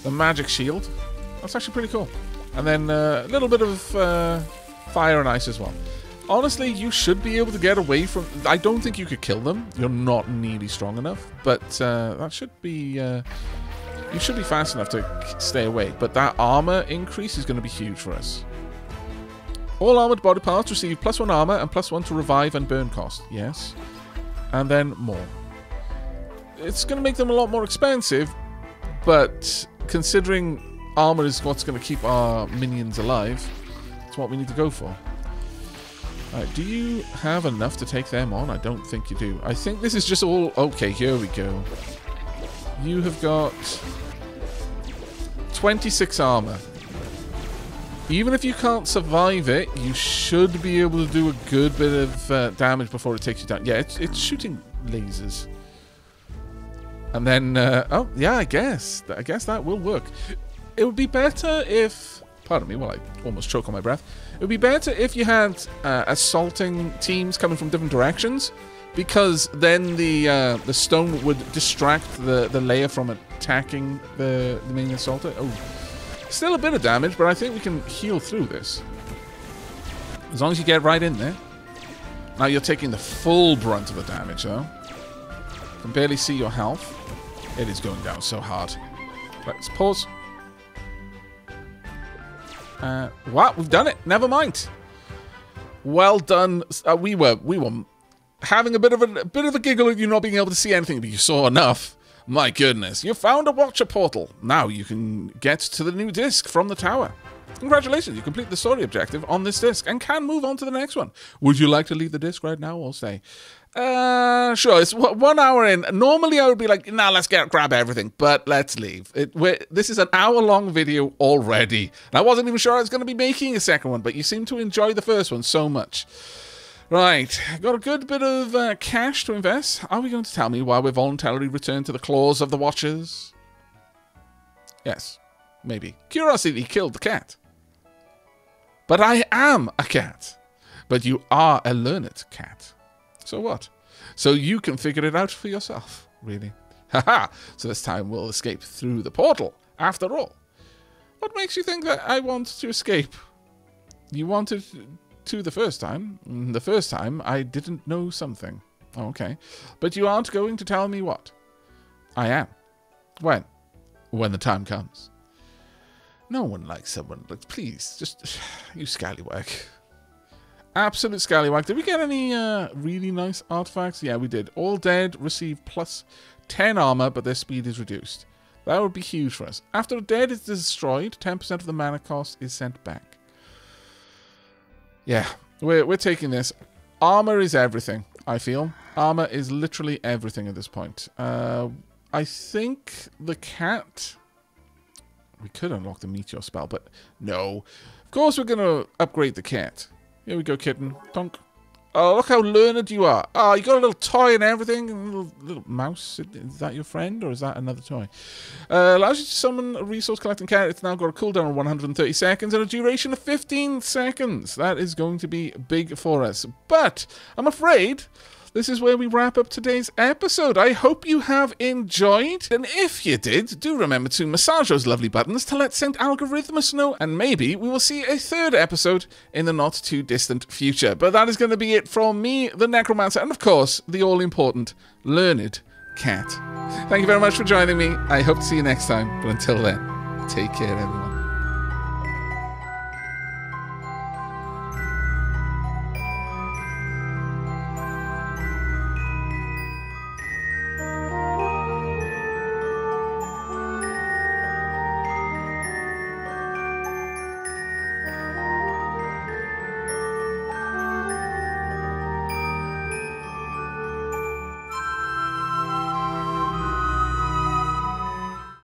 The magic shield. That's actually pretty cool. And then uh, a little bit of uh, fire and ice as well honestly, you should be able to get away from... I don't think you could kill them. You're not nearly strong enough. But uh, that should be... Uh, you should be fast enough to stay away. But that armor increase is going to be huge for us. All armored body parts receive plus one armor and plus one to revive and burn cost. Yes. And then more. It's going to make them a lot more expensive. But considering armor is what's going to keep our minions alive, it's what we need to go for. Do you have enough to take them on? I don't think you do. I think this is just all... Okay, here we go. You have got 26 armor. Even if you can't survive it, you should be able to do a good bit of uh, damage before it takes you down. Yeah, it's, it's shooting lasers. And then, uh, oh, yeah, I guess. I guess that will work. It would be better if... Pardon me while I almost choke on my breath. It would be better if you had uh, assaulting teams coming from different directions, because then the uh, the stone would distract the, the lair from attacking the, the main assaulter. Oh, still a bit of damage, but I think we can heal through this. As long as you get right in there. Now you're taking the full brunt of the damage, though. You can barely see your health. It is going down so hard. Let's pause. Uh, what? We've done it. Never mind. Well done. Uh, we were we were having a bit of a, a, bit of a giggle at you not being able to see anything, but you saw enough. My goodness, you found a watcher portal. Now you can get to the new disc from the tower. Congratulations, you complete the story objective on this disc and can move on to the next one. Would you like to leave the disc right now or stay? Uh, sure. It's one hour in. Normally, I would be like, "Now nah, let's get grab everything," but let's leave. It, this is an hour-long video already, and I wasn't even sure I was going to be making a second one. But you seem to enjoy the first one so much. Right, got a good bit of uh, cash to invest. Are we going to tell me why we voluntarily returned to the claws of the Watchers? Yes, maybe. Curiosity killed the cat. But I am a cat. But you are a learned cat. So what? So you can figure it out for yourself, really. Haha, so this time we'll escape through the portal, after all. What makes you think that I want to escape? You wanted to the first time. Mm, the first time, I didn't know something. Okay. But you aren't going to tell me what? I am. When? When the time comes. No one likes someone. Like, please, just you scallywag. Absolute scallywag. Did we get any uh, really nice artifacts? Yeah, we did. All dead receive plus 10 armor, but their speed is reduced. That would be huge for us. After a dead is destroyed, 10% of the mana cost is sent back. Yeah, we're, we're taking this. Armor is everything, I feel. Armor is literally everything at this point. Uh, I think the cat... We could unlock the meteor spell, but no. Of course we're going to upgrade the cat. Here we go, kitten. Donk. Oh, look how learned you are. Oh, you got a little toy and everything. A little, little mouse. Is that your friend or is that another toy? Uh, allows you to summon a resource collecting cat. It's now got a cooldown of 130 seconds and a duration of 15 seconds. That is going to be big for us. But I'm afraid this is where we wrap up today's episode. I hope you have enjoyed. And if you did, do remember to massage those lovely buttons to let St. Algorithmus know. And maybe we will see a third episode in the not too distant future. But that is going to be it from me, the Necromancer, and of course, the all important learned cat. Thank you very much for joining me. I hope to see you next time. But until then, take care, everyone.